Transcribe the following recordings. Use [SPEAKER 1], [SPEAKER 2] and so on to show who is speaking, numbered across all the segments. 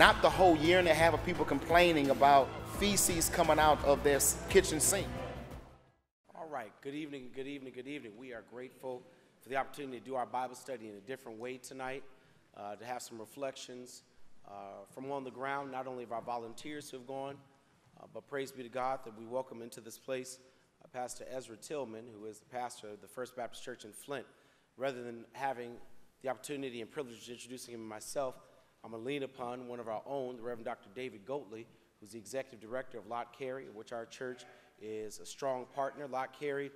[SPEAKER 1] not the whole year and a half of people complaining about feces coming out of their kitchen sink.
[SPEAKER 2] All right, good evening, good evening, good evening. We are grateful for the opportunity to do our Bible study in a different way tonight, uh, to have some reflections uh, from on the ground, not only of our volunteers who have gone, uh, but praise be to God that we welcome into this place uh, Pastor Ezra Tillman, who is the pastor of the First Baptist Church in Flint. Rather than having the opportunity and privilege of introducing him myself, I'm going to lean upon one of our own, the Reverend Dr. David Goatley, who's the executive director of Lott Carey, which our church is a strong partner. Lott Carey,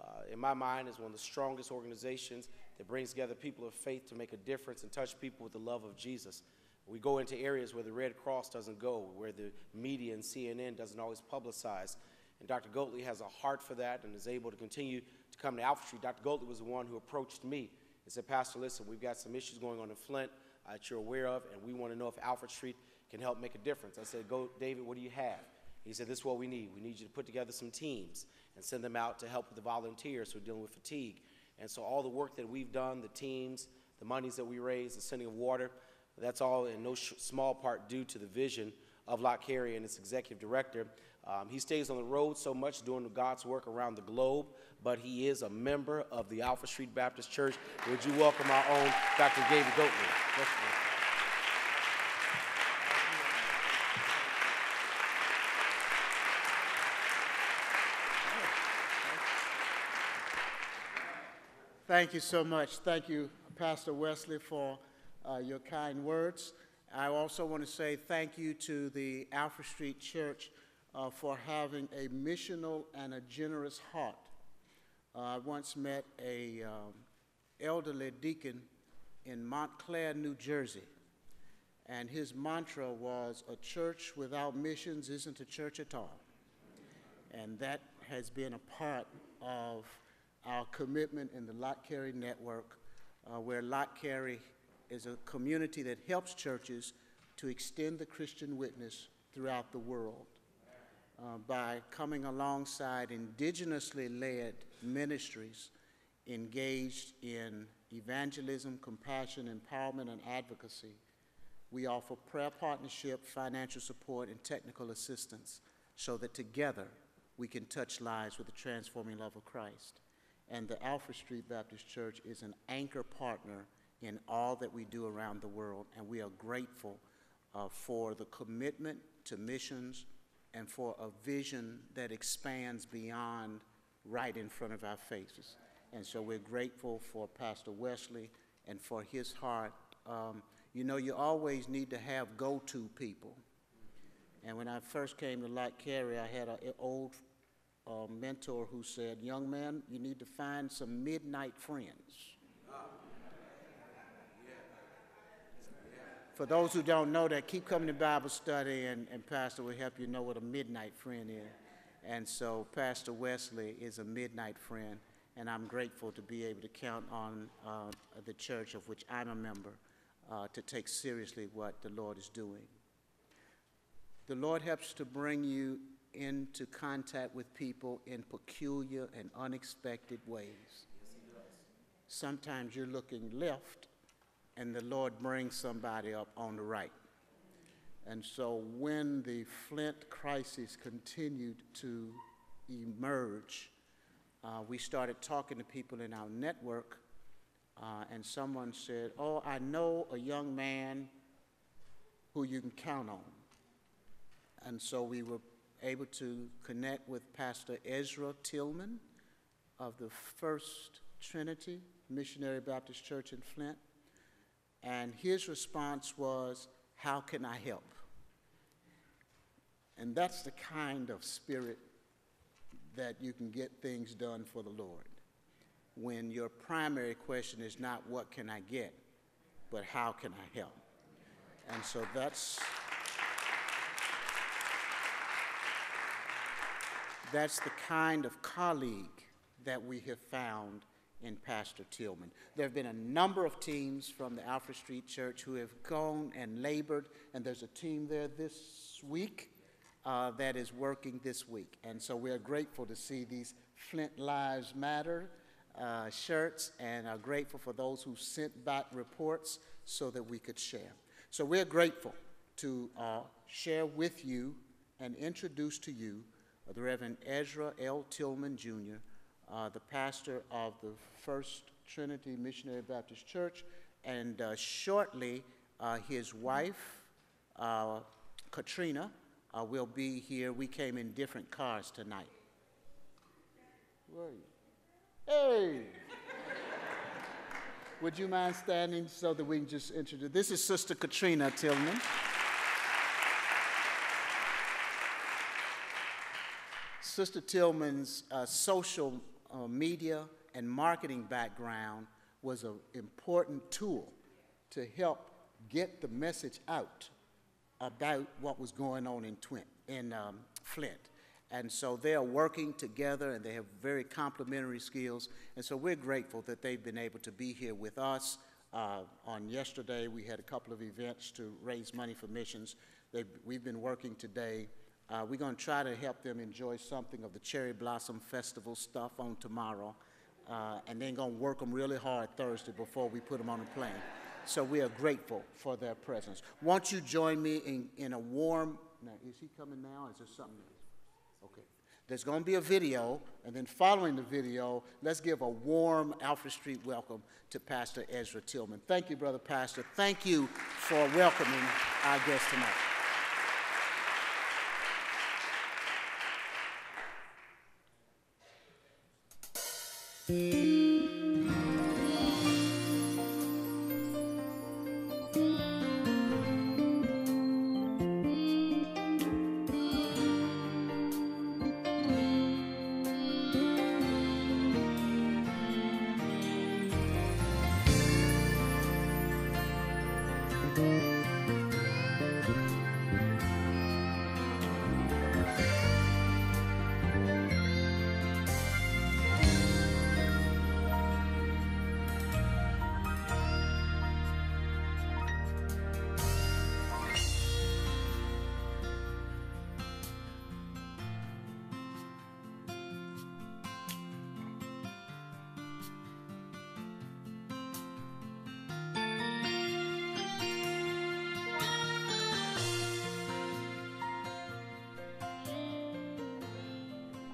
[SPEAKER 2] uh, in my mind, is one of the strongest organizations that brings together people of faith to make a difference and touch people with the love of Jesus. We go into areas where the Red Cross doesn't go, where the media and CNN doesn't always publicize. And Dr. Goatley has a heart for that and is able to continue to come to Alfred Street. Dr. Goatley was the one who approached me and said, Pastor, listen, we've got some issues going on in Flint that you're aware of, and we want to know if Alfred Street can help make a difference. I said, Go, David, what do you have? He said, This is what we need. We need you to put together some teams and send them out to help with the volunteers who are dealing with fatigue. And so, all the work that we've done, the teams, the monies that we raise, the sending of water, that's all in no small part due to the vision of Lott Carey and its executive director. Um, he stays on the road so much doing God's work around the globe, but he is a member of the Alfred Street Baptist Church. Would you welcome our own Dr. David Goatley?
[SPEAKER 3] Thank you so much. Thank you, Pastor Wesley, for uh, your kind words. I also want to say thank you to the Alfred Street Church uh, for having a missional and a generous heart. Uh, I once met a um, elderly deacon in Montclair, New Jersey, and his mantra was, a church without missions isn't a church at all. And that has been a part of our commitment in the Lott Network, uh, where Lott is a community that helps churches to extend the Christian witness throughout the world uh, by coming alongside indigenously led ministries engaged in evangelism, compassion, empowerment, and advocacy. We offer prayer partnership, financial support, and technical assistance so that together we can touch lives with the transforming love of Christ. And the Alfred Street Baptist Church is an anchor partner in all that we do around the world, and we are grateful uh, for the commitment to missions and for a vision that expands beyond right in front of our faces. And so we're grateful for Pastor Wesley and for his heart. Um, you know, you always need to have go to people. And when I first came to Lott Carey, I had an old uh, mentor who said, Young man, you need to find some midnight friends. For those who don't know that, keep coming to Bible study, and, and Pastor will help you know what a midnight friend is. And so, Pastor Wesley is a midnight friend, and I'm grateful to be able to count on uh, the church of which I'm a member uh, to take seriously what the Lord is doing. The Lord helps to bring you into contact with people in peculiar and unexpected ways. Sometimes you're looking left and the Lord brings somebody up on the right. And so when the Flint crisis continued to emerge, uh, we started talking to people in our network, uh, and someone said, Oh, I know a young man who you can count on. And so we were able to connect with Pastor Ezra Tillman of the First Trinity Missionary Baptist Church in Flint. And his response was, How can I help? And that's the kind of spirit that you can get things done for the Lord. When your primary question is not, What can I get? but How can I help? And so that's. That's the kind of colleague that we have found in Pastor Tillman. There have been a number of teams from the Alfred Street Church who have gone and labored, and there's a team there this week uh, that is working this week. And so we're grateful to see these Flint Lives Matter uh, shirts and are grateful for those who sent back reports so that we could share. So we're grateful to uh, share with you and introduce to you the Reverend Ezra L. Tillman Jr., uh, the pastor of the First Trinity Missionary Baptist Church, and uh, shortly uh, his wife, uh, Katrina, uh, will be here. We came in different cars tonight. Where are you? Hey! Would you mind standing so that we can just introduce? This is Sister Katrina Tillman. Sister Tillman's uh, social uh, media and marketing background was an important tool to help get the message out about what was going on in, Twin, in um, Flint. And so they are working together and they have very complementary skills. And so we're grateful that they've been able to be here with us. Uh, on yesterday, we had a couple of events to raise money for missions. They've, we've been working today. Uh, we're going to try to help them enjoy something of the Cherry Blossom Festival stuff on tomorrow. Uh, and then going to work them really hard Thursday before we put them on a plane. So we are grateful for their presence. Won't you join me in, in a warm, now is he coming now? Is there something? Okay. There's going to be a video, and then following the video, let's give a warm Alfred Street welcome to Pastor Ezra Tillman. Thank you, Brother Pastor. Thank you for welcoming our guest tonight.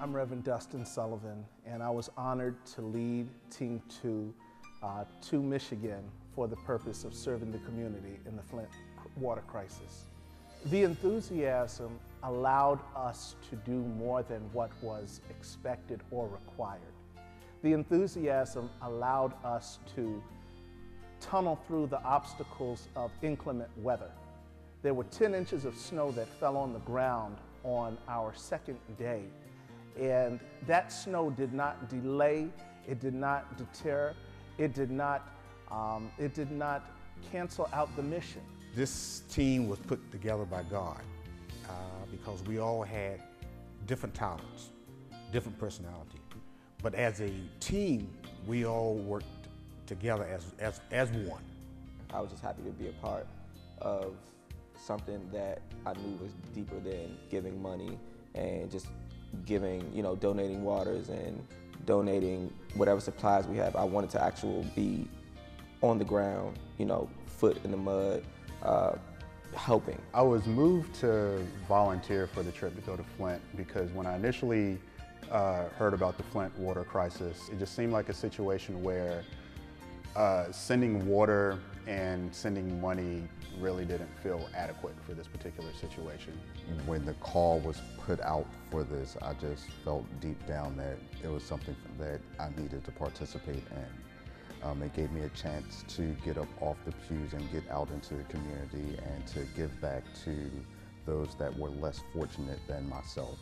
[SPEAKER 4] I'm Reverend Dustin Sullivan, and I was honored to lead Team 2 uh, to Michigan for the purpose of serving the community in the Flint water crisis. The enthusiasm allowed us to do more than what was expected or required. The enthusiasm allowed us to tunnel through the obstacles of inclement weather. There were 10 inches of snow that fell on the ground on our second day and that snow did not delay, it did not deter, it did not, um, it did not cancel out the mission.
[SPEAKER 5] This team was put together by God uh, because we all had different talents, different personality. But as a team, we all worked together as, as, as one.
[SPEAKER 6] I was just happy to be a part of something that I knew was deeper than giving money and just giving, you know, donating waters and donating whatever supplies we have. I wanted to actually be on the ground, you know, foot in the mud, uh, helping.
[SPEAKER 7] I was moved to volunteer for the trip to go to Flint because when I initially uh, heard about the Flint water crisis, it just seemed like a situation where uh, sending water and sending money really didn't feel adequate for this particular situation.
[SPEAKER 8] When the call was put out for this, I just felt deep down that it was something that I needed to participate in. Um, it gave me a chance to get up off the pews and get out into the community and to give back to those that were less fortunate than myself.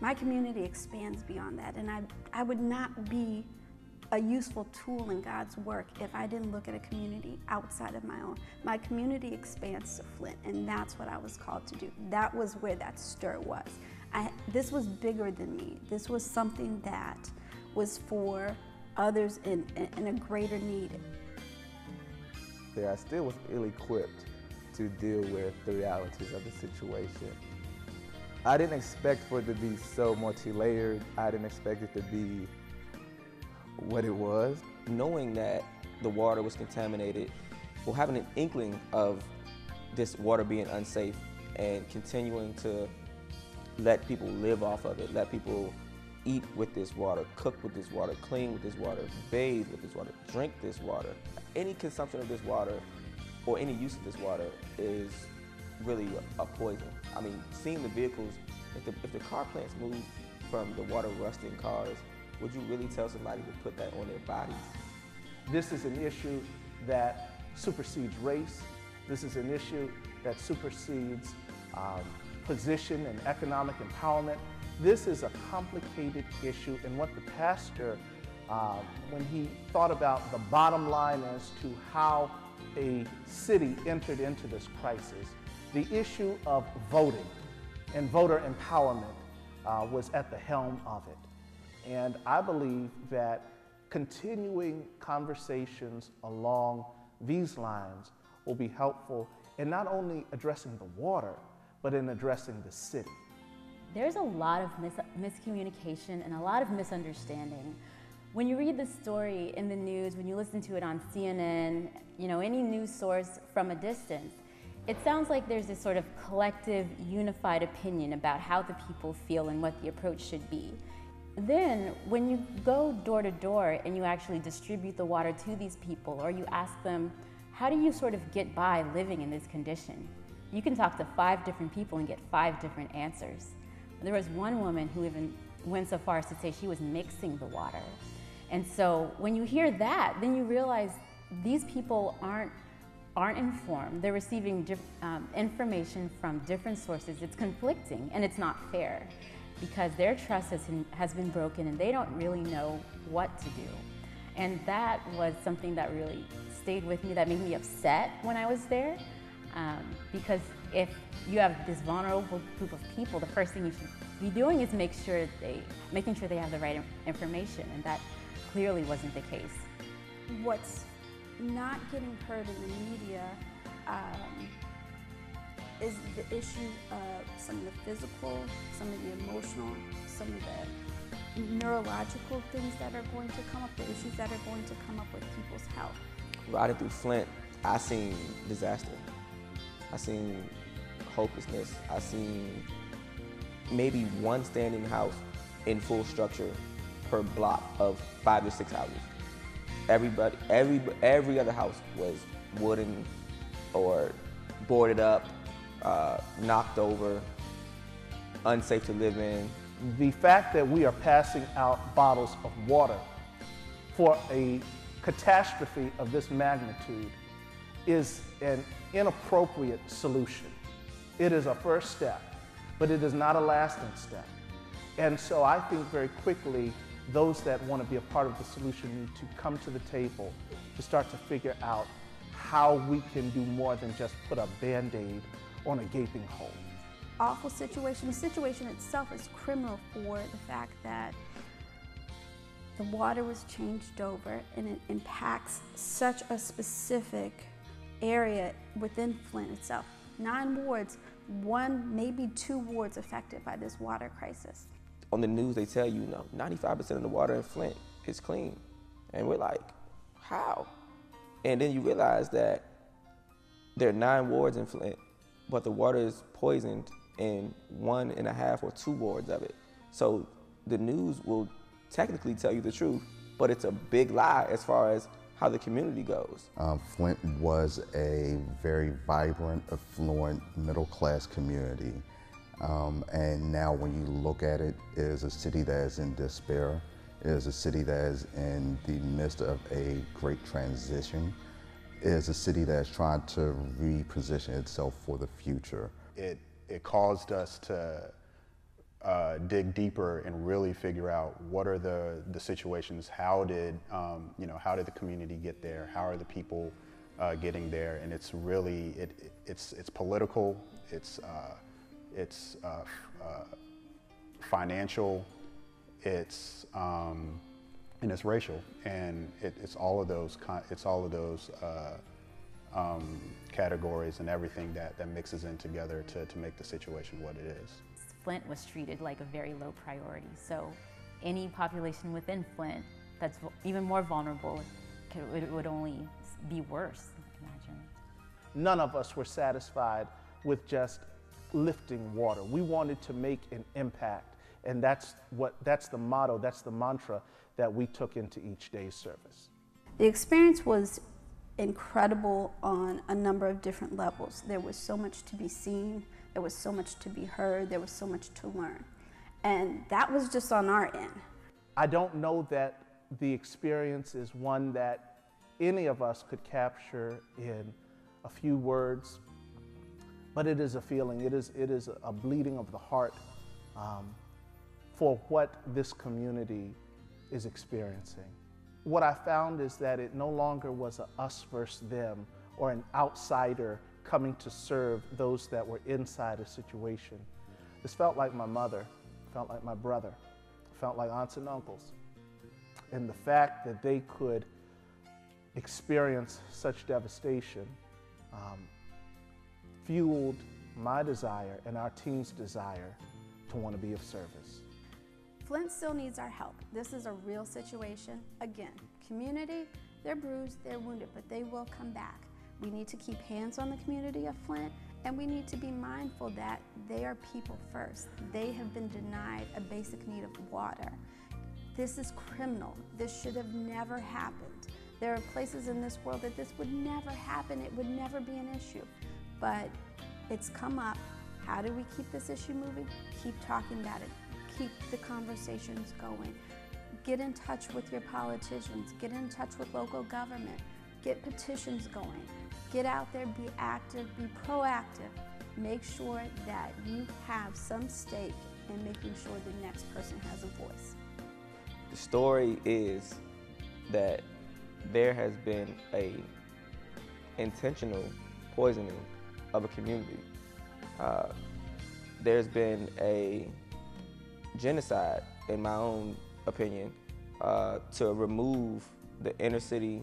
[SPEAKER 9] My community expands beyond that, and I, I would not be a useful tool in God's work if I didn't look at a community outside of my own. My community expands to Flint, and that's what I was called to do. That was where that stir was. I, this was bigger than me. This was something that was for others in, in, a greater need.
[SPEAKER 6] There, I still was ill-equipped to deal with the realities of the situation. I didn't expect for it to be so multi-layered. I didn't expect it to be what it was. Knowing that the water was contaminated, or having an inkling of this water being unsafe and continuing to let people live off of it, let people eat with this water, cook with this water, clean with this water, bathe with this water, drink this water. Any consumption of this water or any use of this water is really a, a poison. I mean, seeing the vehicles, if the, if the car plants move from the water rusting cars, would you really tell somebody to put that on their bodies?
[SPEAKER 4] This is an issue that supersedes race. This is an issue that supersedes um, position and economic empowerment. This is a complicated issue, and what the pastor, uh, when he thought about the bottom line as to how a city entered into this crisis, the issue of voting and voter empowerment uh, was at the helm of it. And I believe that continuing conversations along these lines will be helpful in not only addressing the water, but in addressing the city.
[SPEAKER 10] There's a lot of mis miscommunication and a lot of misunderstanding. When you read the story in the news, when you listen to it on CNN, you know, any news source from a distance, it sounds like there's this sort of collective, unified opinion about how the people feel and what the approach should be. Then, when you go door to door and you actually distribute the water to these people, or you ask them, how do you sort of get by living in this condition? You can talk to five different people and get five different answers. There was one woman who even went so far as to say she was mixing the water. And so when you hear that, then you realize these people aren't aren't informed. They're receiving um, information from different sources. It's conflicting and it's not fair because their trust has has been broken and they don't really know what to do. And that was something that really stayed with me, that made me upset when I was there. Um, because if you have this vulnerable group of people, the first thing you should be doing is make sure they, making sure they have the right information, and that clearly wasn't the case.
[SPEAKER 9] What's not getting heard in the media um, is the issue of some of the physical, some of the emotional, some of the neurological things that are going to come up, the issues that are going to come up with people's health.
[SPEAKER 6] Riding through Flint, I seen disaster. I seen hopelessness. I seen maybe one standing house in full structure per block of five to six houses. Everybody, every every other house was wooden or boarded up, uh, knocked over, unsafe to live in.
[SPEAKER 4] The fact that we are passing out bottles of water for a catastrophe of this magnitude is an inappropriate solution. It is a first step, but it is not a lasting step. And so I think very quickly those that want to be a part of the solution need to come to the table to start to figure out how we can do more than just put a band-aid on a gaping hole.
[SPEAKER 9] Awful situation. The situation itself is criminal for the fact that the water was changed over and it impacts such a specific area within Flint itself. Nine wards, one, maybe two wards affected by this water crisis.
[SPEAKER 6] On the news, they tell you, no, 95% of the water in Flint is clean. And we're like, how? And then you realize that there are nine wards in Flint, but the water is poisoned in one and a half or two wards of it. So the news will technically tell you the truth, but it's a big lie as far as how the community goes.
[SPEAKER 8] Um, Flint was a very vibrant, affluent, middle class community. Um, and now when you look at it, it is a city that is in despair. It is a city that is in the midst of a great transition. Is a city that is trying to reposition itself for the future.
[SPEAKER 7] It, it caused us to uh, dig deeper and really figure out what are the, the situations, how did, um, you know, how did the community get there, how are the people uh, getting there, and it's really, it, it's, it's political, it's, uh, it's uh, uh, financial, it's, um, and it's racial, and it, it's all of those, it's all of those uh, um, categories and everything that, that mixes in together to, to make the situation what it is.
[SPEAKER 10] Flint was treated like a very low priority. So any population within Flint that's even more vulnerable, it would only be worse, imagine.
[SPEAKER 4] none of us were satisfied with just lifting water. We wanted to make an impact. And that's what that's the motto, that's the mantra that we took into each day's service.
[SPEAKER 9] The experience was incredible on a number of different levels. There was so much to be seen, there was so much to be heard, there was so much to learn. And that was just on our end.
[SPEAKER 4] I don't know that the experience is one that any of us could capture in a few words, but it is a feeling, it is, it is a bleeding of the heart um, for what this community is experiencing. What I found is that it no longer was a us versus them or an outsider coming to serve those that were inside a situation. This felt like my mother, felt like my brother, felt like aunts and uncles. And the fact that they could experience such devastation um, fueled my desire and our team's desire to want to be of service.
[SPEAKER 9] Flint still needs our help. This is a real situation. Again, community, they're bruised, they're wounded, but they will come back. We need to keep hands on the community of Flint, and we need to be mindful that they are people first. They have been denied a basic need of water. This is criminal. This should have never happened. There are places in this world that this would never happen. It would never be an issue. But it's come up. How do we keep this issue moving? Keep talking about it. Keep the conversations going. Get in touch with your politicians. Get in touch with local government. Get petitions going. Get out there, be active, be proactive. Make sure that you have some stake in making sure the next person has a voice.
[SPEAKER 6] The story is that there has been a intentional poisoning of a community. Uh, there's been a genocide, in my own opinion, uh, to remove the inner city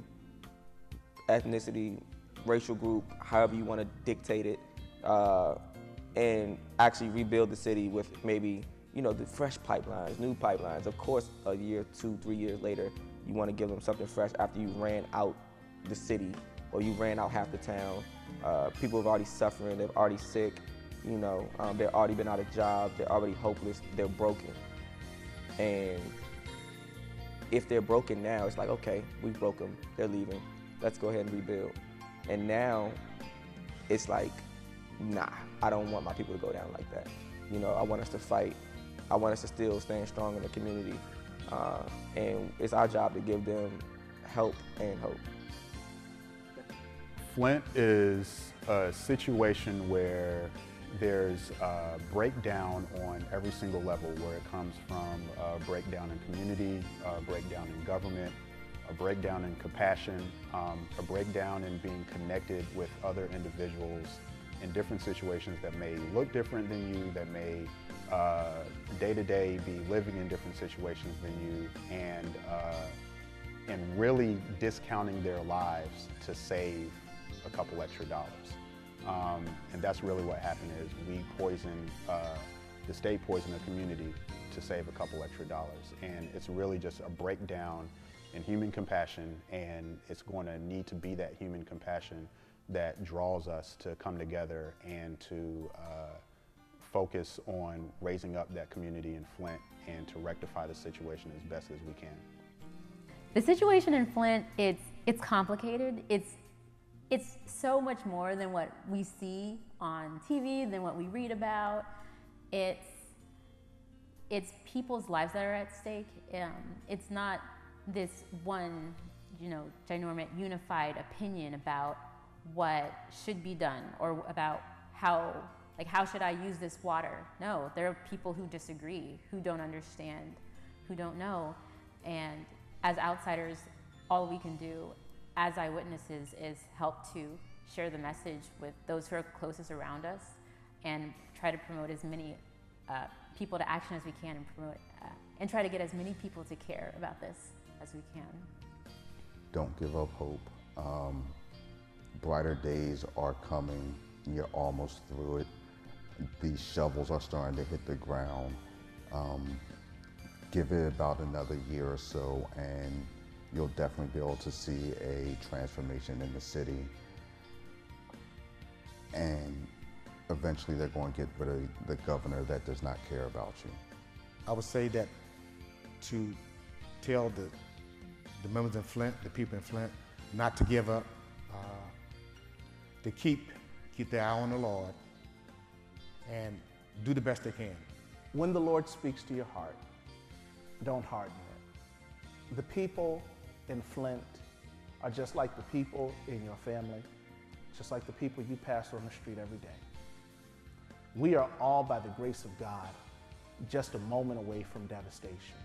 [SPEAKER 6] ethnicity, racial group, however you want to dictate it, uh, and actually rebuild the city with maybe you know the fresh pipelines, new pipelines. Of course, a year, two, three years later, you want to give them something fresh after you ran out the city or you ran out half the town. Uh, people have already suffering, they're already sick, you know, um, they've already been out of job, they're already hopeless, they're broken. And if they're broken now, it's like, okay, we broke them, they're leaving, let's go ahead and rebuild. And now it's like, nah, I don't want my people to go down like that. You know, I want us to fight. I want us to still stand strong in the community. Uh, and it's our job to give them help and hope.
[SPEAKER 7] Flint is a situation where there's a breakdown on every single level where it comes from a breakdown in community, a breakdown in government, a breakdown in compassion, um, a breakdown in being connected with other individuals in different situations that may look different than you, that may day to day be living in different situations than you, and uh, and really discounting their lives to save a couple extra dollars. Um, and that's really what happened is we poisoned, uh, the state poisoned the community to save a couple extra dollars. And it's really just a breakdown in human compassion and it's going to need to be that human compassion that draws us to come together and to uh, focus on raising up that community in Flint and to rectify the situation as best as we can.
[SPEAKER 10] The situation in Flint, it's, it's complicated. It's, it's so much more than what we see on TV, than what we read about. It's, it's people's lives that are at stake. Um, it's not this one, you know, ginormous unified opinion about what should be done or about how, like, how should I use this water? No, there are people who disagree, who don't understand, who don't know. And as outsiders, all we can do as eyewitnesses is help to share the message with those who are closest around us and try to promote as many uh, people to action as we can and promote uh, and try to get as many people to care about this as we can.
[SPEAKER 8] Don't give up hope. Um, brighter days are coming. You're almost through it. These shovels are starting to hit the ground. Um, give it about another year or so and you'll definitely be able to see a transformation in the city. and eventually they're going to get rid of the governor that does not care about you.
[SPEAKER 5] I would say that to tell the, the members in Flint, the people in Flint, not to give up, uh, to keep, keep their eye on the Lord, and do the best they can.
[SPEAKER 4] When the Lord speaks to your heart, don't harden it. The people in Flint are just like the people in your family, just like the people you pass on the street every day. We are all, by the grace of God, just a moment away from devastation.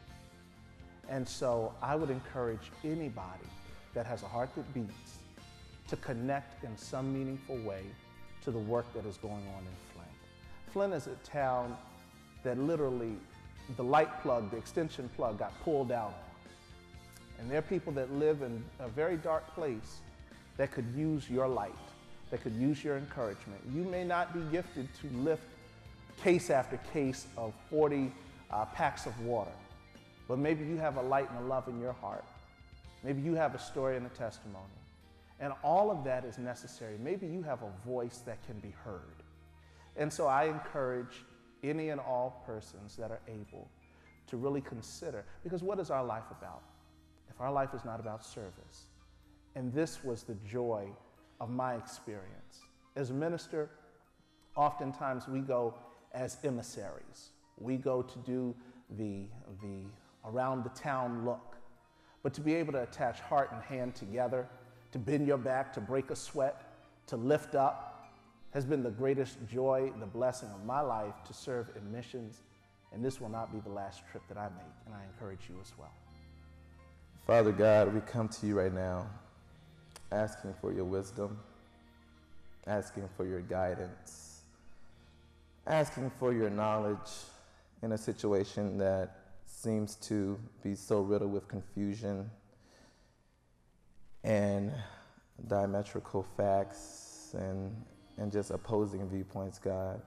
[SPEAKER 4] And so I would encourage anybody that has a heart that beats to connect in some meaningful way to the work that is going on in Flint. Flint is a town that literally the light plug, the extension plug got pulled out. And there are people that live in a very dark place that could use your light, that could use your encouragement. You may not be gifted to lift case after case of 40 uh, packs of water, but maybe you have a light and a love in your heart. Maybe you have a story and a testimony. And all of that is necessary. Maybe you have a voice that can be heard. And so I encourage any and all persons that are able to really consider because what is our life about? If our life is not about service, and this was the joy of my experience. As a minister, oftentimes we go as emissaries. We go to do the, the around the town look. But to be able to attach heart and hand together, to bend your back, to break a sweat, to lift up, has been the greatest joy, the blessing of my life to serve in missions. And this will not be the last trip that I make, and I encourage you as well.
[SPEAKER 11] Father God, we come to you right now asking for your wisdom, asking for your guidance, asking for your knowledge in a situation that seems to be so riddled with confusion and diametrical facts and and just opposing viewpoints, God.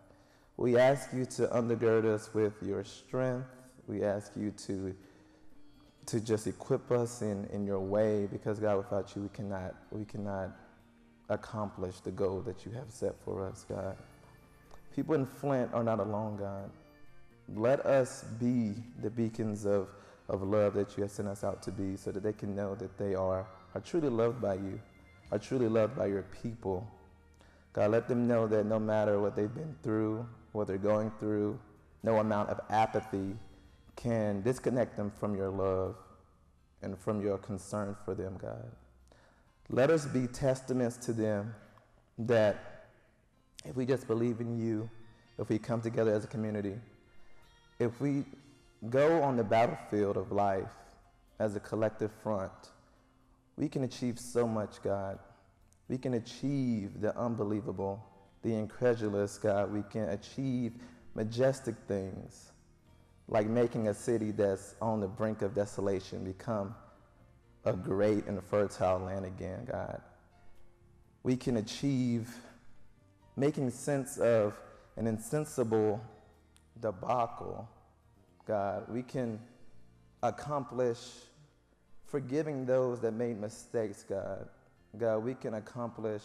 [SPEAKER 11] We ask you to undergird us with your strength. We ask you to, to just equip us in, in your way because, God, without you, we cannot, we cannot accomplish the goal that you have set for us, God. People in Flint are not alone, God. Let us be the beacons of, of love that you have sent us out to be so that they can know that they are, are truly loved by you, are truly loved by your people God, let them know that no matter what they've been through, what they're going through, no amount of apathy can disconnect them from your love and from your concern for them, God. Let us be testaments to them that if we just believe in you, if we come together as a community, if we go on the battlefield of life as a collective front, we can achieve so much, God we can achieve the unbelievable, the incredulous, God. We can achieve majestic things like making a city that's on the brink of desolation become a great and fertile land again, God. We can achieve making sense of an insensible debacle, God. We can accomplish forgiving those that made mistakes, God. God, we can accomplish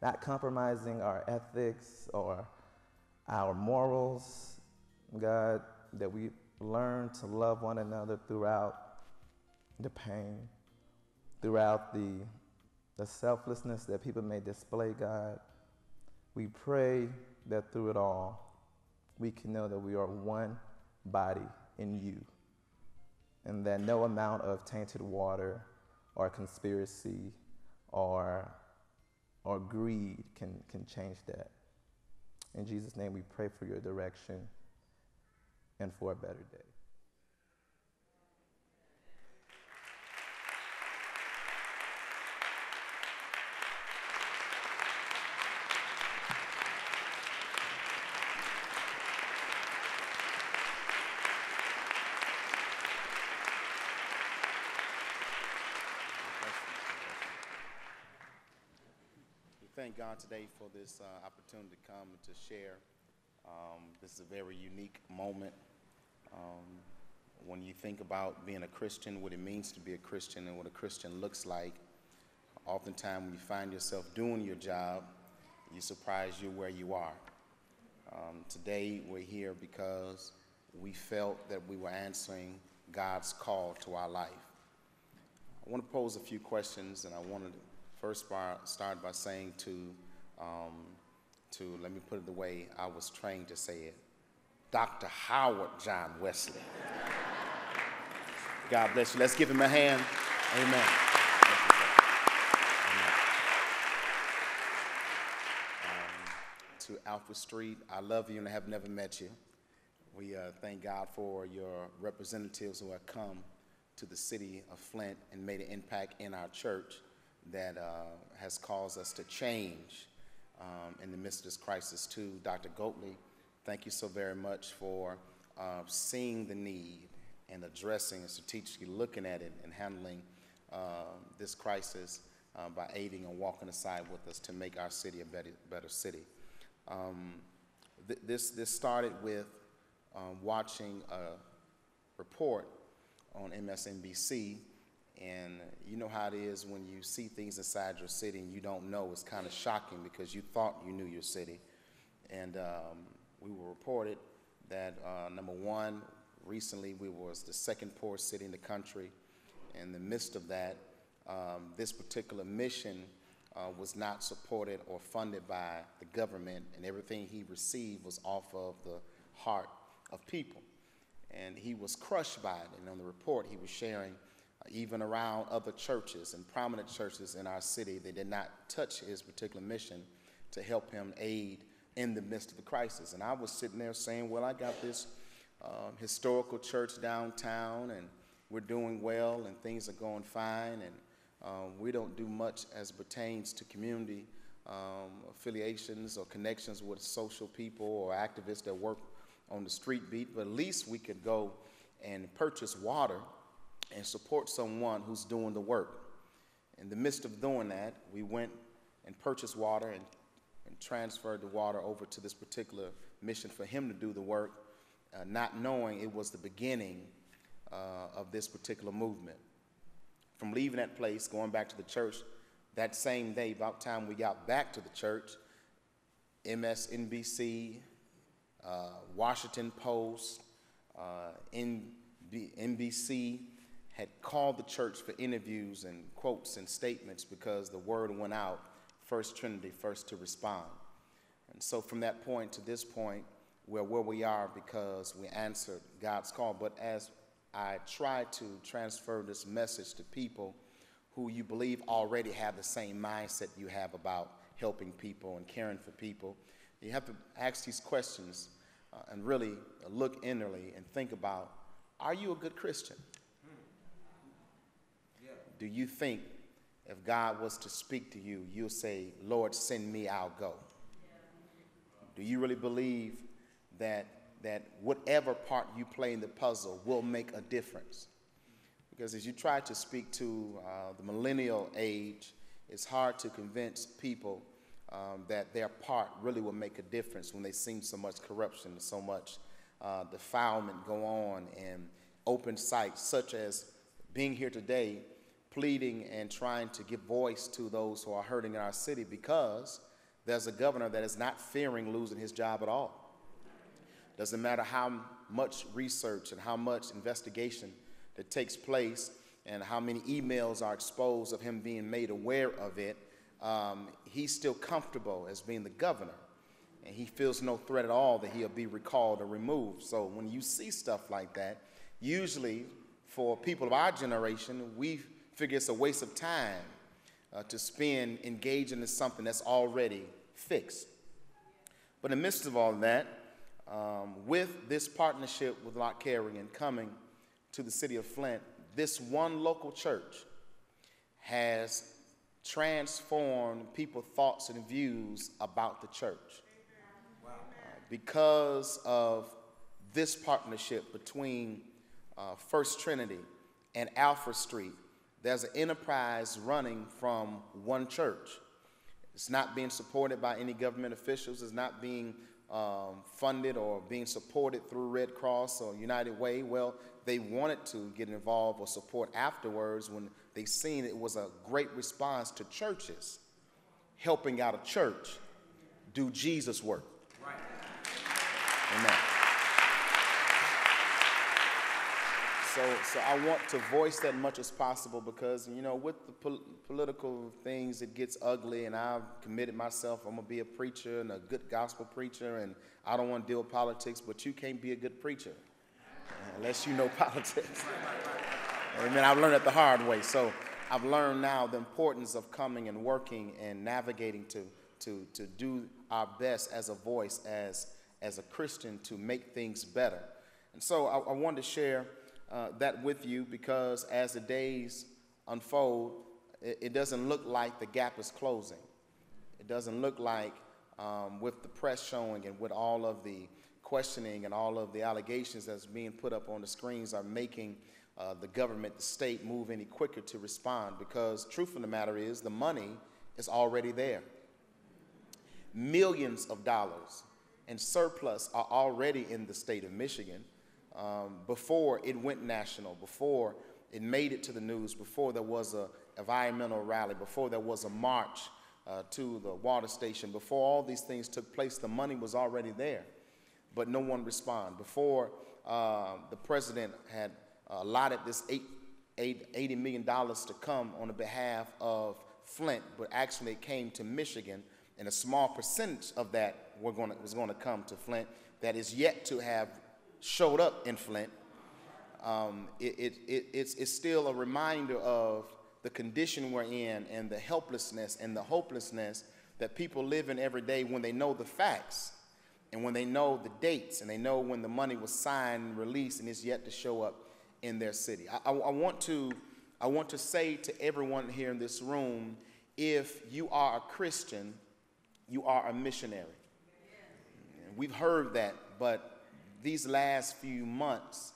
[SPEAKER 11] not compromising our ethics or our morals, God, that we learn to love one another throughout the pain, throughout the, the selflessness that people may display, God. We pray that through it all, we can know that we are one body in you, and that no amount of tainted water or conspiracy or, or greed can, can change that. In Jesus' name, we pray for your direction and for a better day.
[SPEAKER 1] thank God today for this uh, opportunity to come and to share. Um, this is a very unique moment. Um, when you think about being a Christian, what it means to be a Christian, and what a Christian looks like, oftentimes when you find yourself doing your job, you surprised you where you are. Um, today, we're here because we felt that we were answering God's call to our life. I want to pose a few questions, and I wanted to first start by saying to, um, to let me put it the way I was trained to say it, Dr. Howard John Wesley. God bless you. Let's give him a hand. Amen. Um, to Alfred Street, I love you and I have never met you. We uh, thank God for your representatives who have come to the city of Flint and made an impact in our church that uh, has caused us to change um, in the midst of this crisis. To Dr. Goatley, thank you so very much for uh, seeing the need and addressing and strategically looking at it and handling uh, this crisis uh, by aiding and walking aside with us to make our city a better, better city. Um, th this, this started with um, watching a report on MSNBC, and you know how it is when you see things inside your city and you don't know. It's kind of shocking because you thought you knew your city. And um, we were reported that, uh, number one, recently we was the second poorest city in the country. In the midst of that, um, this particular mission uh, was not supported or funded by the government, and everything he received was off of the heart of people. And he was crushed by it. And on the report, he was sharing, uh, even around other churches and prominent churches in our city, they did not touch his particular mission to help him aid in the midst of the crisis. And I was sitting there saying, Well, I got this um, historical church downtown, and we're doing well, and things are going fine, and um, we don't do much as pertains to community um, affiliations or connections with social people or activists that work on the street beat, but at least we could go and purchase water and support someone who's doing the work. In the midst of doing that, we went and purchased water and transferred the water over to this particular mission for him to do the work uh, not knowing it was the beginning uh, of this particular movement. From leaving that place, going back to the church, that same day, about time we got back to the church, MSNBC, uh, Washington Post, uh, NBC had called the church for interviews and quotes and statements because the word went out, First Trinity, first to respond. And so from that point to this point, we're where we are because we answered God's call. But as I try to transfer this message to people who you believe already have the same mindset you have about helping people and caring for people, you have to ask these questions uh, and really look inwardly and think about are you a good Christian? Yeah. Do you think if God was to speak to you, you'll say, Lord, send me, I'll go? Do you really believe that, that whatever part you play in the puzzle will make a difference. Because as you try to speak to uh, the millennial age, it's hard to convince people um, that their part really will make a difference when they see so much corruption, so much uh, defilement go on, and open sites, such as being here today, pleading and trying to give voice to those who are hurting in our city because there's a governor that is not fearing losing his job at all. Doesn't matter how much research and how much investigation that takes place and how many emails are exposed of him being made aware of it, um, he's still comfortable as being the governor. And he feels no threat at all that he'll be recalled or removed. So when you see stuff like that, usually for people of our generation, we figure it's a waste of time uh, to spend engaging in something that's already fixed. But in the midst of all that, um, with this partnership with Lott and coming to the city of Flint, this one local church has transformed people's thoughts and views about the church. Uh, because of this partnership between uh, First Trinity and Alfred Street, there's an enterprise running from one church. It's not being supported by any government officials, it's not being um, funded or being supported through Red Cross or United Way. Well, they wanted to get involved or support afterwards when they seen it was a great response to churches helping out a church. do Jesus work. Right. Amen. So, so I want to voice that much as possible because, you know, with the pol- political things, it gets ugly, and I've committed myself. I'm going to be a preacher and a good gospel preacher, and I don't want to deal with politics, but you can't be a good preacher unless you know politics. Amen. I've learned it the hard way. So I've learned now the importance of coming and working and navigating to, to, to do our best as a voice, as, as a Christian, to make things better. And so I, I wanted to share uh, that with you because as the days unfold, it, it, doesn't look like the gap is closing. It doesn't look like, um, with the press showing and with all of the questioning and all of the allegations that's being put up on the screens, are making uh, the government, the state, move any quicker to respond because, truth of the matter is, the money is already there. Millions of dollars and surplus are already in the state of Michigan um, before it went national, before it made it to the news, before there was a environmental rally, before there was a march uh, to the water station, before all these things took place, the money was already there, but no one responded. Before uh, the president had allotted this eight, eight, $80 million to come on the behalf of Flint, but actually it came to Michigan, and a small percentage of that gonna, was going to come to Flint that is yet to have showed up in Flint, um, it, it, it, it's, it's still a reminder of the condition we're in and the helplessness and the hopelessness that people live in every day when they know the facts and when they know the dates and they know when the money was signed and released and is yet to show up in their city. I, I, I, want to, I want to say to everyone here in this room if you are a Christian, you are a missionary. We've heard that, but these last few months,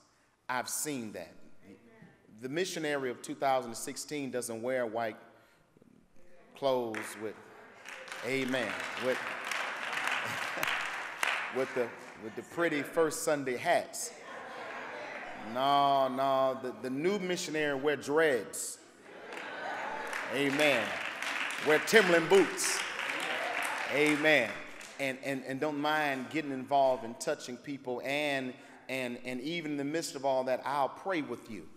[SPEAKER 1] I've seen that. The missionary of 2016 doesn't wear white clothes with, amen, with, with, the, with the pretty first Sunday hats. No, no, the, the new missionary wear dreads. Amen. Wear Timberland boots. Amen and, and, and don't mind getting involved and touching people. And, and, and even in the midst of all that, I'll pray with you.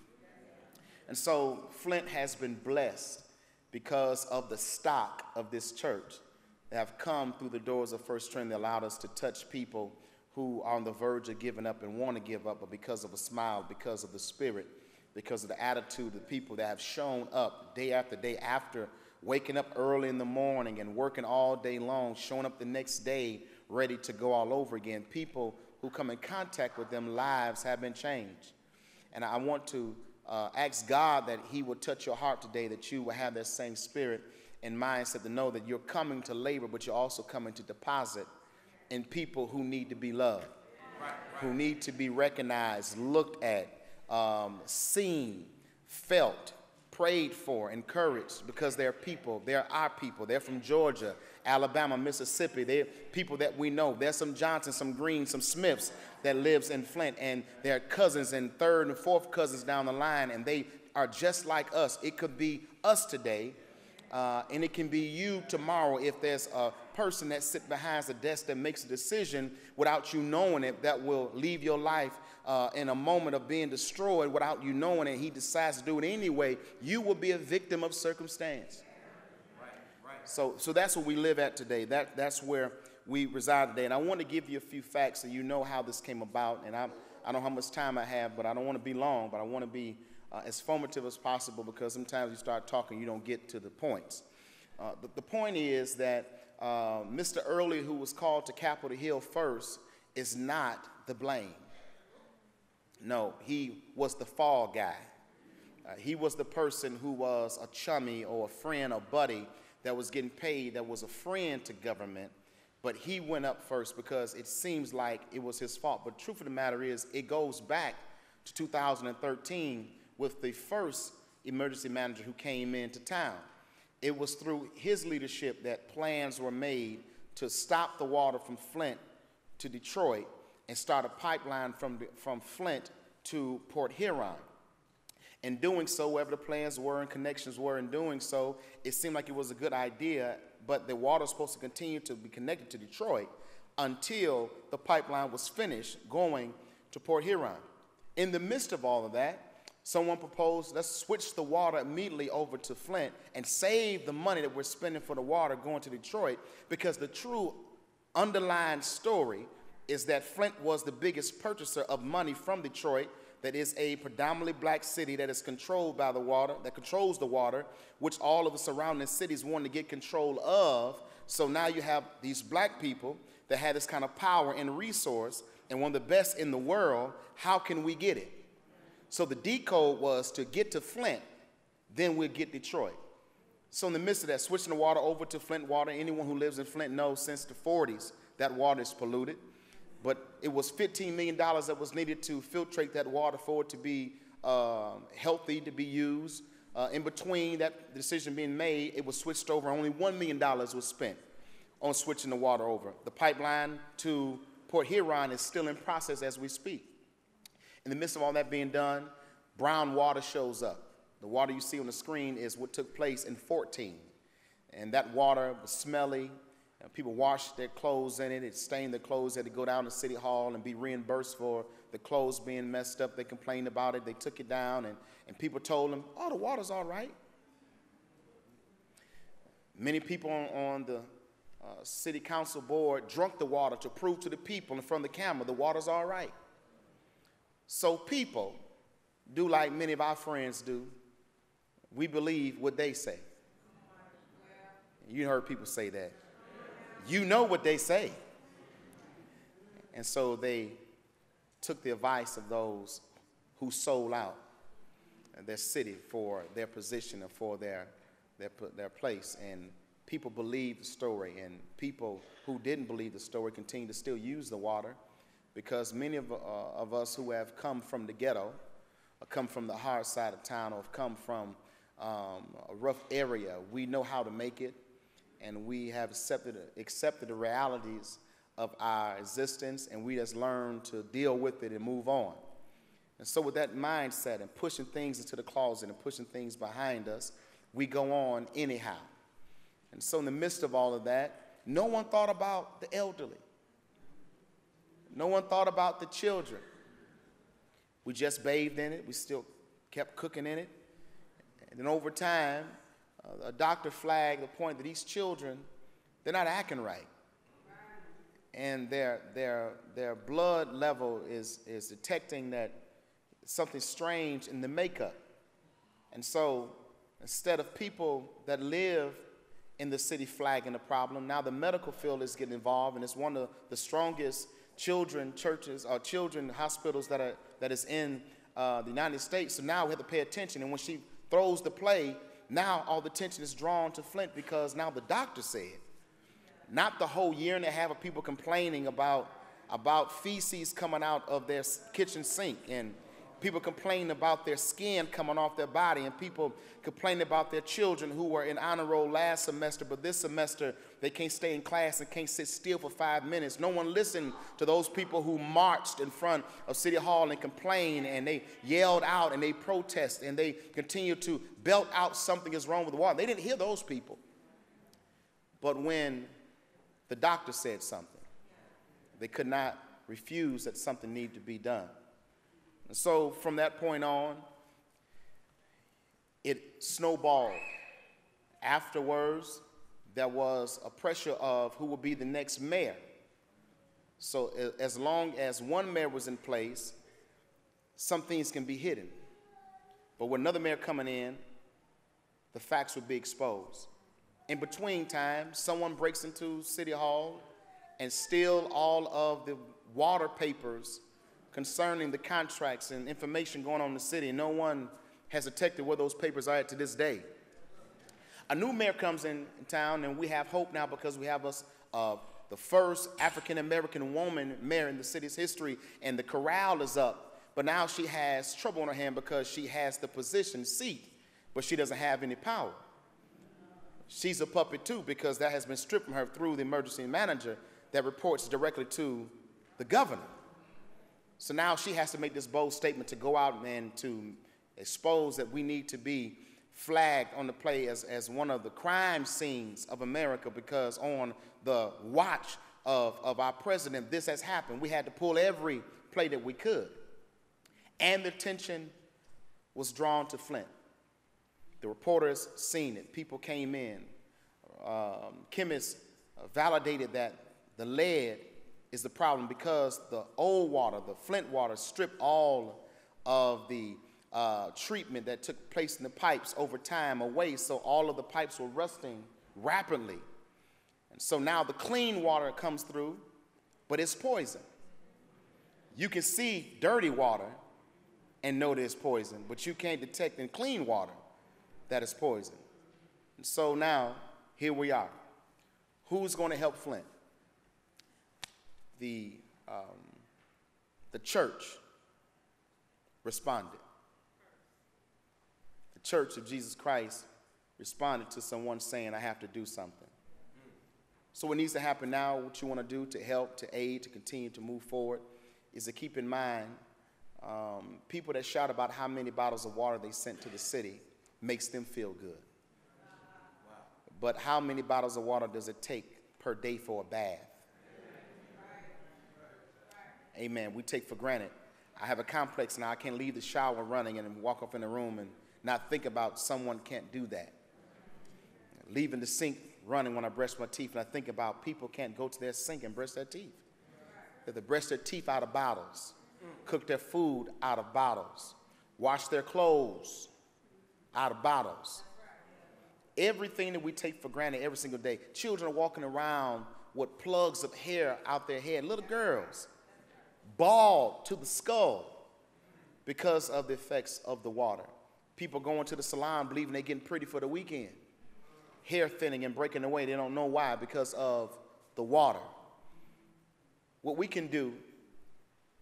[SPEAKER 1] And so Flint has been blessed because of the stock of this church that have come through the doors of First Trinity that allowed us to touch people who are on the verge of giving up and want to give up, but because of a smile, because of the spirit, because of the attitude of the people that have shown up day after day after waking up early in the morning and working all day long, showing up the next day ready to go all over again. People who come in contact with them, lives have been changed. And I want to uh, ask God that He will touch your heart today, that you will have that same spirit and mindset to know that you're coming to labor, but you're also coming to deposit in people who need to be loved, right, right. who need to be recognized, looked at, um, seen, felt, prayed for, encouraged, because they're people. They're our people. They're from Georgia, Alabama, Mississippi. They're people that we know. There's some Johnsons, some Greens, some Smiths that lives in Flint, and they're cousins and third and fourth cousins down the line, and they are just like us. It could be us today, uh, and it can be you tomorrow if there's a person that sits behind the desk that makes a decision without you knowing it that will leave your life uh, in a moment of being destroyed without you knowing it, he decides to do it anyway, you will be a victim of circumstance. Right, right. So, so that's what we live at today. That, that's where we reside today. And I want to give you a few facts so you know how this came about. And I, I don't know how much time I have, but I don't want to be long, but I want to be uh, as formative as possible because sometimes you start talking, you don't get to the points. Uh, the, the point is that uh, Mr. Earley, who was called to Capitol Hill first, is not the blame. No, he was the fall guy. Uh, he was the person who was a chummy or a friend or buddy that was getting paid, that was a friend to government, but he went up first because it seems like it was his fault. But truth of the matter is, it goes back to 2013 with the first emergency manager who came into town. It was through his leadership that plans were made to stop the water from Flint to Detroit and start a pipeline from, from Flint to Port Huron. In doing so, wherever the plans were and connections were in doing so, it seemed like it was a good idea but the water was supposed to continue to be connected to Detroit until the pipeline was finished going to Port Huron. In the midst of all of that, someone proposed let's switch the water immediately over to Flint and save the money that we're spending for the water going to Detroit because the true underlying story is that Flint was the biggest purchaser of money from Detroit that is a predominantly black city that is controlled by the water, that controls the water, which all of the surrounding cities want to get control of. So now you have these black people that have this kind of power and resource, and one of the best in the world. How can we get it? So the decode was to get to Flint, then we'll get Detroit. So in the midst of that, switching the water over to Flint water, anyone who lives in Flint knows since the 40s that water is polluted but it was $15 million that was needed to filtrate that water for it to be uh, healthy to be used. Uh, in between that decision being made, it was switched over. Only $1 million was spent on switching the water over. The pipeline to Port Huron is still in process as we speak. In the midst of all that being done, brown water shows up. The water you see on the screen is what took place in 14. And that water was smelly, people washed their clothes in it. It stained their clothes. They had to go down to City Hall and be reimbursed for the clothes being messed up. They complained about it. They took it down, and, and people told them, oh, the water's all right. Many people on, on the uh, city council board drunk the water to prove to the people in front of the camera the water's all right. So people do like many of our friends do. We believe what they say. You heard people say that you know what they say. And so they took the advice of those who sold out their city for their position and for their, their, their place. And people believed the story, and people who didn't believe the story continued to still use the water because many of, uh, of us who have come from the ghetto, or come from the hard side of town, or have come from um, a rough area, we know how to make it and we have accepted, accepted the realities of our existence, and we just learn to deal with it and move on. And so, with that mindset and pushing things into the closet and pushing things behind us, we go on anyhow. And so, in the midst of all of that, no one thought about the elderly. No one thought about the children. We just bathed in it. We still kept cooking in it. And then over time, uh, a doctor flagged the point that these children, they're not acting right. And their, their, their blood level is, is detecting that something strange in the makeup. And so instead of people that live in the city flagging the problem, now the medical field is getting involved, and it's one of the strongest children churches or children hospitals that, are, that is in uh, the United States. So now we have to pay attention. And when she throws the play, now all the attention is drawn to Flint because now the doctor said, not the whole year and a half of people complaining about, about feces coming out of their kitchen sink and people complaining about their skin coming off their body and people complaining about their children who were in honor roll last semester but this semester they can't stay in class and can't sit still for five minutes. No one listened to those people who marched in front of city hall and complained and they yelled out and they protested and they continued to belt out something is wrong with the water. They didn't hear those people. But when the doctor said something they could not refuse that something needed to be done and so from that point on, it snowballed. Afterwards, there was a pressure of who would be the next mayor. So as long as one mayor was in place, some things can be hidden. But with another mayor coming in, the facts would be exposed. In between time, someone breaks into City Hall and steal all of the water papers concerning the contracts and information going on in the city, no one has detected where those papers are at to this day. A new mayor comes in, in town, and we have hope now because we have us uh, the first African American woman mayor in the city's history, and the corral is up. But now she has trouble on her hand because she has the position seat, but she doesn't have any power. She's a puppet too because that has been stripped from her through the emergency manager that reports directly to the governor. So now she has to make this bold statement to go out and to expose that we need to be flagged on the play as, as one of the crime scenes of America because on the watch of, of our president, this has happened. We had to pull every play that we could. And the attention was drawn to Flint. The reporters seen it. People came in. Um, chemists validated that the lead is the problem because the old water, the Flint water, stripped all of the uh, treatment that took place in the pipes over time away, so all of the pipes were rusting rapidly. And so now the clean water comes through, but it's poison. You can see dirty water and know that it's poison, but you can't detect in clean water that it's poison. And so now, here we are. Who's going to help Flint? The, um, the church responded The church of Jesus Christ responded to someone saying, I have to do something. So, what needs to happen now, what you want to do to help, to aid, to continue to move forward, is to keep in mind um, people that shout about how many bottles of water they sent to the city makes them feel good. But how many bottles of water does it take per day for a bath? Amen. We take for granted. I have a complex now. I can't leave the shower running and walk up in the room and not think about someone can't do that. Leaving the sink running when I brush my teeth, and I think about people can't go to their sink and brush their teeth. They brush their teeth out of bottles, cook their food out of bottles, wash their clothes out of bottles. Everything that we take for granted every single day. Children are walking around with plugs of hair out their head. Little girls, bald to the skull because of the effects of the water. People going to the salon believing they're getting pretty for the weekend. Hair thinning and breaking away. They don't know why because of the water. What we can do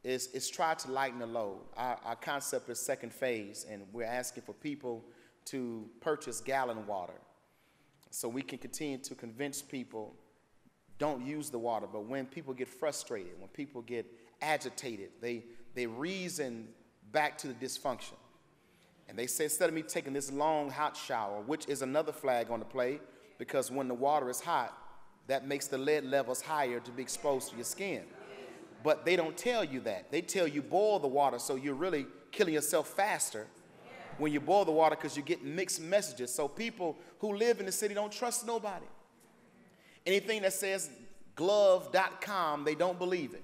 [SPEAKER 1] is, is try to lighten the load. Our, our concept is second phase, and we're asking for people to purchase gallon water so we can continue to convince people don't use the water. But when people get frustrated, when people get agitated, they, they reason back to the dysfunction. And they say, instead of me taking this long hot shower, which is another flag on the play, because when the water is hot, that makes the lead levels higher to be exposed to your skin. But they don't tell you that. They tell you boil the water, so you're really killing yourself faster when you boil the water because you get mixed messages. So people who live in the city don't trust nobody. Anything that says glove.com, they don't believe it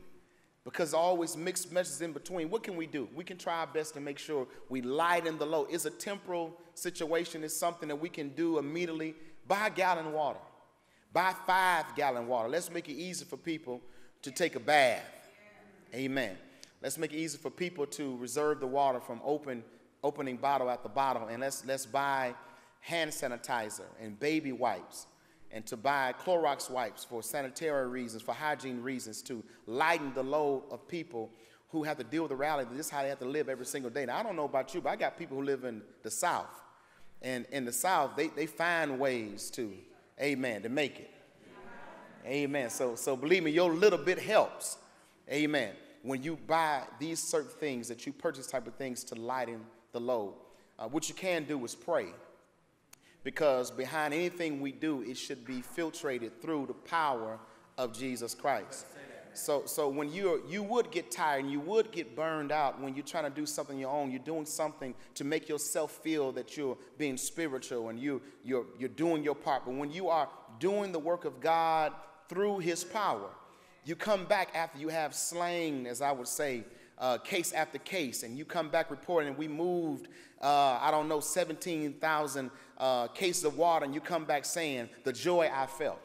[SPEAKER 1] because always mixed messages in between. What can we do? We can try our best to make sure we lighten the load. It's a temporal situation. It's something that we can do immediately. Buy a gallon water. Buy five gallon water. Let's make it easy for people to take a bath. Amen. Let's make it easy for people to reserve the water from open, opening bottle at the bottle. And let's, let's buy hand sanitizer and baby wipes and to buy Clorox wipes for sanitary reasons, for hygiene reasons, to lighten the load of people who have to deal with the reality. This is how they have to live every single day. Now, I don't know about you, but I got people who live in the South. And in the South, they, they find ways to, amen, to make it. Amen. So, so believe me, your little bit helps. Amen. When you buy these certain things, that you purchase type of things to lighten the load, uh, what you can do is pray because behind anything we do, it should be filtrated through the power of Jesus Christ. So, so when you you would get tired and you would get burned out when you're trying to do something your own, you're doing something to make yourself feel that you're being spiritual and you you're you're doing your part. But when you are doing the work of God through His power, you come back after you have slain, as I would say, uh, case after case, and you come back reporting, and we moved, uh, I don't know, 17,000 uh, cases of water, and you come back saying, the joy I felt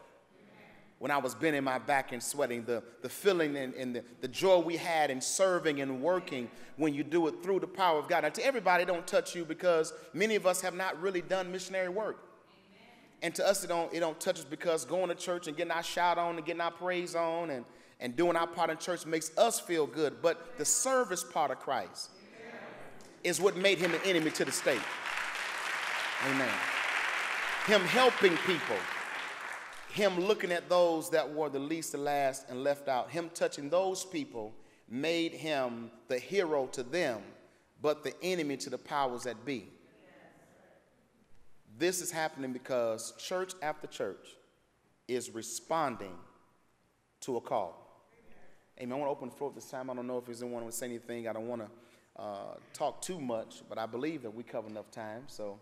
[SPEAKER 1] when I was bending my back and sweating, the, the feeling and, and the, the joy we had in serving and working when you do it through the power of God. Now, to everybody, don't touch you because many of us have not really done missionary work. And to us, it don't, it don't touch us because going to church and getting our shout on and getting our praise on and, and doing our part in church makes us feel good. But the service part of Christ is what made him an enemy to the state. Amen. Him helping people, him looking at those that were the least, the last, and left out, him touching those people made him the hero to them, but the enemy to the powers that be. This is happening because church after church is responding to a call. Amen. I want to open the floor at this time. I don't know if there's anyone who would say anything. I don't want to uh, talk too much, but I believe that we cover enough time. So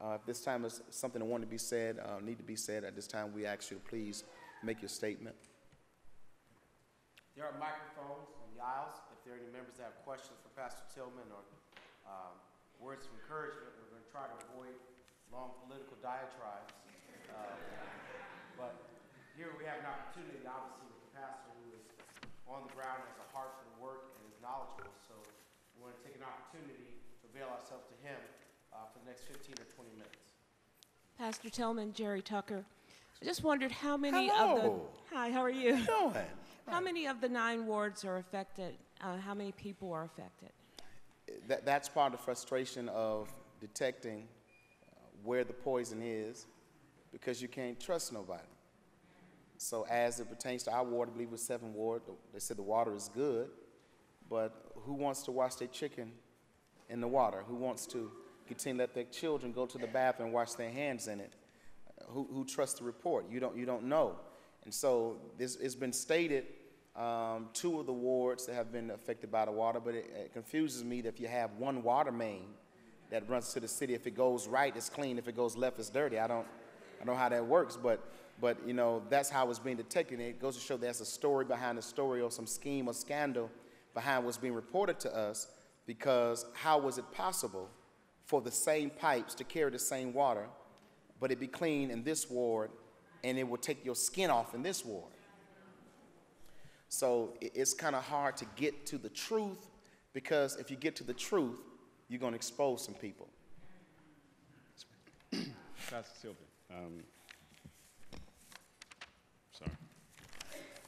[SPEAKER 1] uh, if this time is something that want to be said, uh, need to be said, at this time we ask you to please make your statement.
[SPEAKER 2] There are microphones on the aisles. If there are any members that have questions for Pastor Tillman or um, words of encouragement, we're going to try to avoid long political diatribes. Uh, but here we have an opportunity, obviously, with the pastor who is on the ground, has a heart for the work, and is knowledgeable. So we want to take an opportunity to avail ourselves to him uh, for the next 15 or 20 minutes.
[SPEAKER 12] Pastor Tillman, Jerry Tucker. I just wondered how many of the. Hi, how are you?
[SPEAKER 1] Doing?
[SPEAKER 12] How many of the nine wards are affected? Uh, how many people are affected?
[SPEAKER 1] That, that's part of the frustration of detecting uh, where the poison is because you can't trust nobody. So as it pertains to our ward, I believe it was seven ward, they said the water is good, but who wants to wash their chicken in the water? Who wants to continue to let their children go to the bathroom and wash their hands in it? Who, who trusts the report? You don't, you don't know. And so this, it's been stated, um, two of the wards that have been affected by the water, but it, it confuses me that if you have one water main that runs to the city, if it goes right, it's clean. If it goes left, it's dirty. I don't, I don't know how that works, but, but you know, that's how it's being detected. And it goes to show there's a story behind the story or some scheme or scandal behind what's being reported to us because how was it possible for the same pipes to carry the same water, but it be clean in this ward and it will take your skin off in this ward? So it's kind of hard to get to the truth because if you get to the truth, you're going to expose some people.
[SPEAKER 13] Pastor Sylvan. Um, sorry.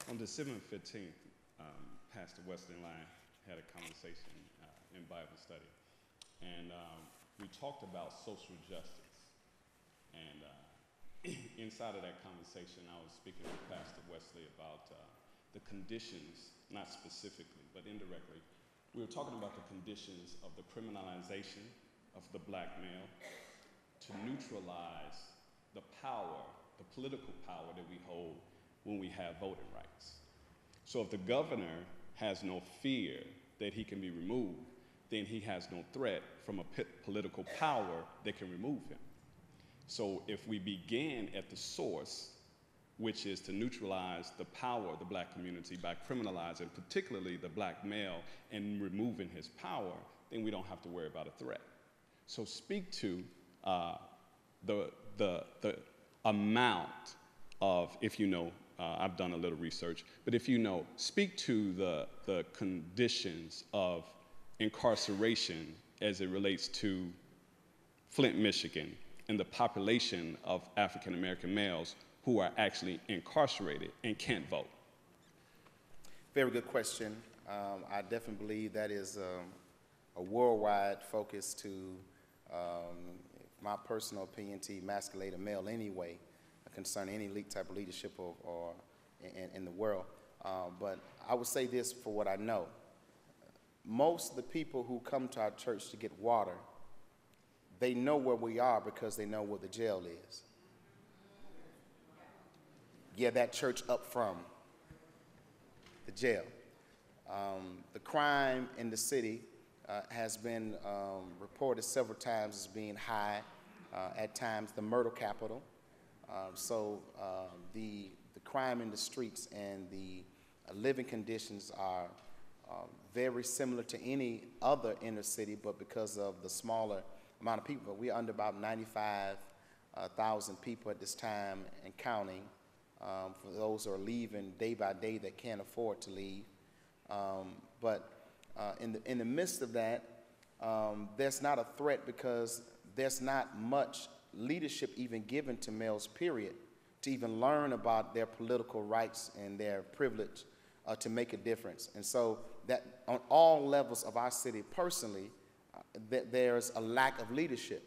[SPEAKER 13] On December 15th, um, Pastor Wesley Line had a conversation uh, in Bible study. And um, we talked about social justice. And uh, inside of that conversation, I was speaking with Pastor Wesley about uh, the conditions, not specifically, but indirectly. We were talking about the conditions of the criminalization of the black male to neutralize the power, the political power that we hold when we have voting rights. So if the governor has no fear that he can be removed, then he has no threat from a political power that can remove him. So if we begin at the source, which is to neutralize the power of the black community by criminalizing particularly the black male and removing his power, then we don't have to worry about a threat. So speak to uh, the, the, the amount of, if you know, uh, I've done a little research, but if you know, speak to the, the conditions of incarceration as it relates to Flint, Michigan, and the population of African American males who are actually incarcerated and can't vote.
[SPEAKER 1] Very good question. Um, I definitely believe that is um, a worldwide focus to, um, my personal opinion, to emasculate a male anyway, concerning any le- type of leadership or, or in, in the world. Um, but I would say this for what I know. Most of the people who come to our church to get water, they know where we are because they know where the jail is. Yeah, that church up from the jail. Um, the crime in the city uh, has been um, reported several times as being high, uh, at times the murder capital. Um, so um, the, the crime in the streets and the uh, living conditions are um, very similar to any other inner city, but because of the smaller amount of people, we're under about 95,000 people at this time and counting um, for those who are leaving day by day that can't afford to leave. Um, but uh, in, the, in the midst of that, um, there's not a threat because there's not much leadership even given to males, period, to even learn about their political rights and their privilege uh, to make a difference. And so that on all levels of our city personally, uh, th- there's a lack of leadership.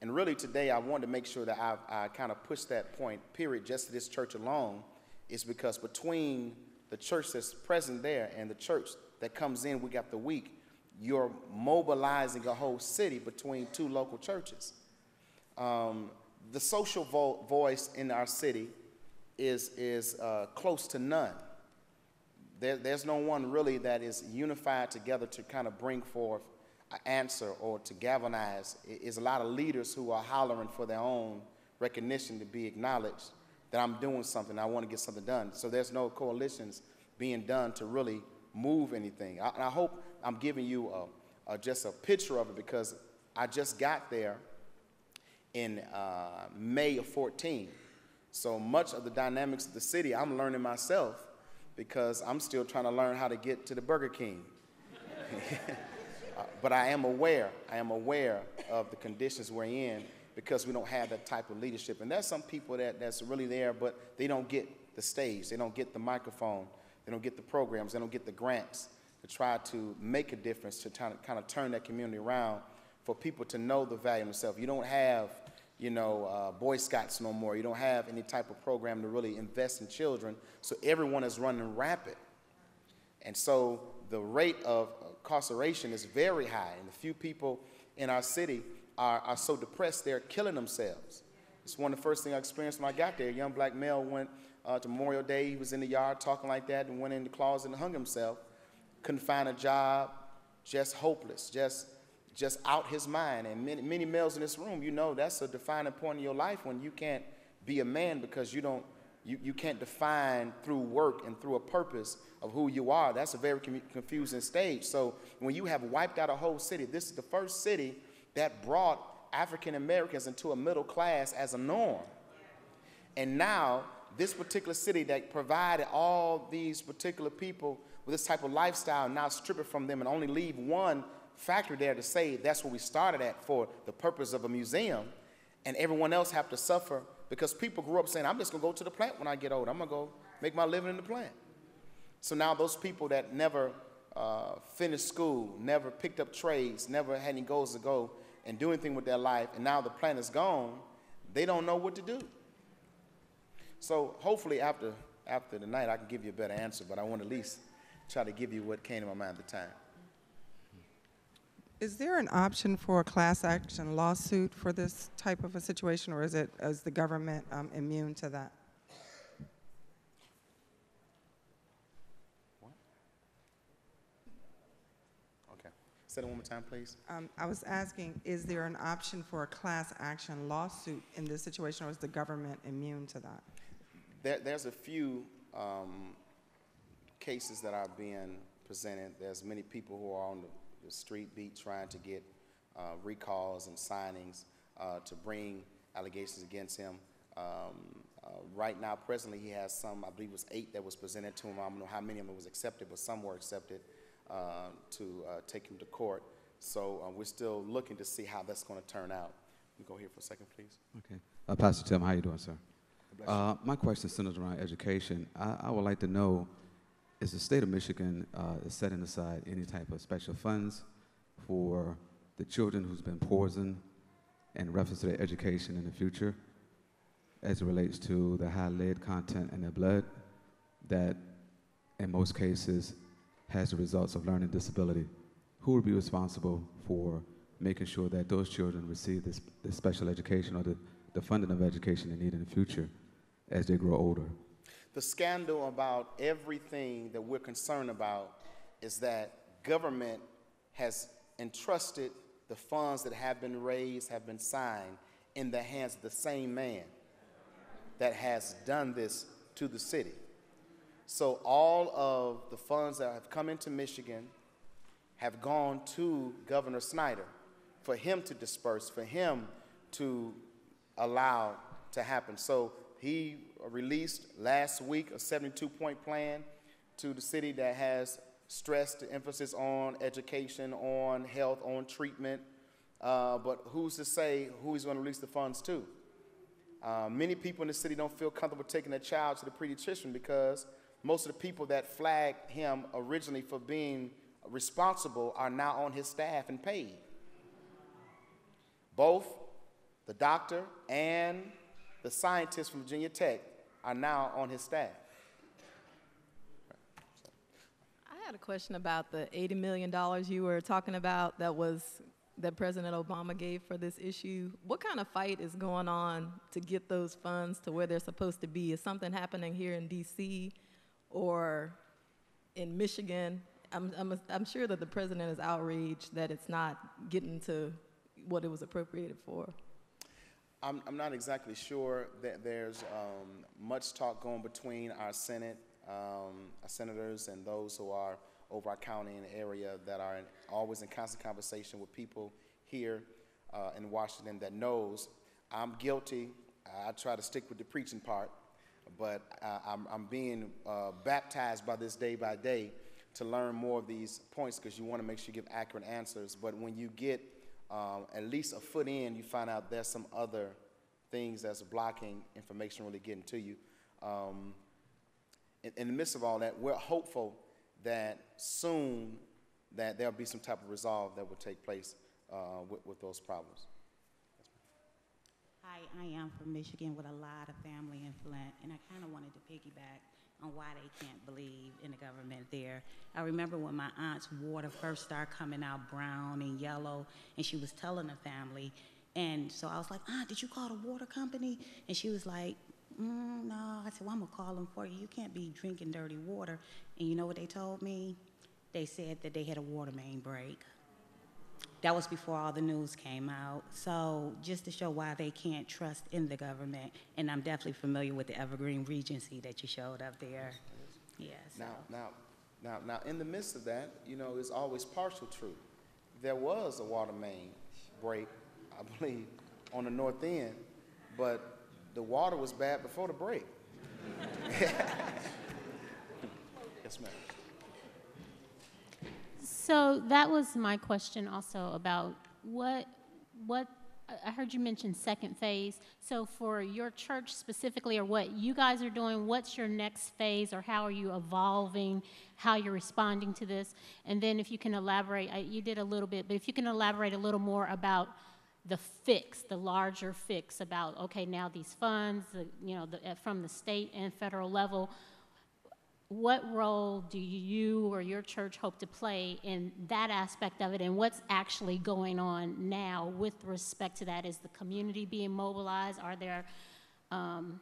[SPEAKER 1] And really today, I wanted to make sure that I, I kind of push that point, period, just to this church alone, is because between the church that's present there and the church that comes in week after week, you're mobilizing a whole city between two local churches. um, the social vo- voice in our city is, is uh, close to none. There, there's no one really that is unified together to kind of bring forth an answer or to galvanize. It is a lot of leaders who are hollering for their own recognition to be acknowledged that I'm doing something, I want to get something done. So there's no coalitions being done to really move anything. I, and I hope I'm giving you a, a, just a picture of it because I just got there in uh, May of 14. So much of the dynamics of the city I'm learning myself because I'm still trying to learn how to get to the Burger King. but I am aware, I am aware of the conditions we're in because we don't have that type of leadership. And there's some people that, that's really there, but they don't get the stage, they don't get the microphone, they don't get the programs, they don't get the grants to try to make a difference, to kind of, kind of turn that community around for people to know the value of themselves. You don't have, you know, uh, Boy Scouts no more. You don't have any type of program to really invest in children. So everyone is running rapid. And so the rate of incarceration is very high. And the few people in our city are, are so depressed they're killing themselves. It's one of the first things I experienced when I got there. A young black male went uh, to Memorial Day. He was in the yard talking like that and went in the closet and hung himself. Couldn't find a job, just hopeless, just just out his mind. And many, many males in this room, you know that's a defining point in your life when you can't be a man because you don't you, you can't define through work and through a purpose of who you are. That's a very confusing stage. So when you have wiped out a whole city, this is the first city that brought African Americans into a middle class as a norm. And now, this particular city that provided all these particular people with this type of lifestyle now strip it from them and only leave one factory there to say that's what we started at for the purpose of a museum, and everyone else have to suffer because people grew up saying, I'm just gonna go to the plant when I get old. I'm gonna go make my living in the plant. So now those people that never uh, finished school, never picked up trades, never had any goals to go and do anything with their life, and now the plant is gone, they don't know what to do. So hopefully after after the night I can give you a better answer, but I want to at least try to give you what came to my mind at the time.
[SPEAKER 14] Is there an option for a class action lawsuit for this type of a situation, or is it is the government um, immune to that?
[SPEAKER 1] Okay. Say that one more time, please.
[SPEAKER 14] Um, I was asking, is there an option for a class action lawsuit in this situation, or is the government immune to that?
[SPEAKER 1] There, there's a few um, cases that are being presented. There's many people who are on the, the street beat trying to get uh, recalls and signings uh, to bring allegations against him. Um, uh, right now, presently, he has some, I believe it was eight that was presented to him. I don't know how many of them was accepted, but some were accepted uh, to uh, take him to court. So uh, we're still looking to see how that's going to turn out. Me go here for a second, please.
[SPEAKER 15] Okay. Uh, Pastor Tim, how you doing, sir? Uh, my question centers around education. I, I would like to know, is the state of Michigan uh, is setting aside any type of special funds for the children who's been poisoned in reference to their education in the future as it relates to the high lead content in their blood that in most cases has the results of learning disability? Who will be responsible for making sure that those children receive this, this special education or the, the funding of education they need in the future as they grow older?
[SPEAKER 1] The scandal about everything that we're concerned about is that government has entrusted the funds that have been raised, have been signed, in the hands of the same man that has done this to the city. So all of the funds that have come into Michigan have gone to Governor Snyder for him to disperse, for him to allow to happen. So he released last week a 72 point plan to the city that has stressed the emphasis on education, on health, on treatment. Uh, but who's to say who he's going to release the funds to? Uh, many people in the city don't feel comfortable taking their child to the pediatrician because most of the people that flagged him originally for being responsible are now on his staff and paid. Both the doctor and the scientists from Virginia Tech are now on his staff.
[SPEAKER 16] I had a question about the $80 million you were talking about that was that President Obama gave for this issue. What kind of fight is going on to get those funds to where they're supposed to be? Is something happening here in D.C. or in Michigan? I'm, I'm, I'm sure that the president is outraged that it's not getting to what it was appropriated for.
[SPEAKER 1] I'm, I'm not exactly sure that there's um, much talk going between our Senate, um, our senators, and those who are over our county and area that are in, always in constant conversation with people here uh, in Washington that knows I'm guilty. I try to stick with the preaching part, but uh, I'm, I'm, being uh, baptized by this day by day to learn more of these points because you want to make sure you give accurate answers. But when you get um, at least a foot in, you find out there's some other things that's blocking information really getting to you. Um, in, in, the midst of all that, we're hopeful that soon that there'll be some type of resolve that will take place uh, with, with those problems.
[SPEAKER 17] Hi, I am from Michigan with a lot of family in Flint, and I kind of wanted to piggyback on why they can't believe in the government there. I remember when my aunt's water first started coming out brown and yellow, and she was telling the family, and so I was like, Aunt, did you call the water company? And she was like, mm, no. I said, well, I'm going to call them for you. You can't be drinking dirty water. And you know what they told me? They said that they had a water main break. That was before all the news came out. So just to show why they can't trust in the government, and I'm definitely familiar with the Evergreen Regency that you showed up there. Yes. Yeah.
[SPEAKER 1] Now, now, now, now, in the midst of that, you know, it's always partial truth. There was a water main break I believe, on the north end, but the water was bad before the break. yes, ma'am.
[SPEAKER 18] So that was my question also about what what I heard you mention second phase. So for your church specifically, or what you guys are doing, what's your next phase, or how are you evolving, how you're responding to this? And then if you can elaborate, I, you did a little bit, but if you can elaborate a little more about the fix, the larger fix about, okay, now these funds, the, you know, the, uh, from the state and federal level, what role do you or your church hope to play in that aspect of it and what's actually going on now with respect to that? Is the community being mobilized? Are there um,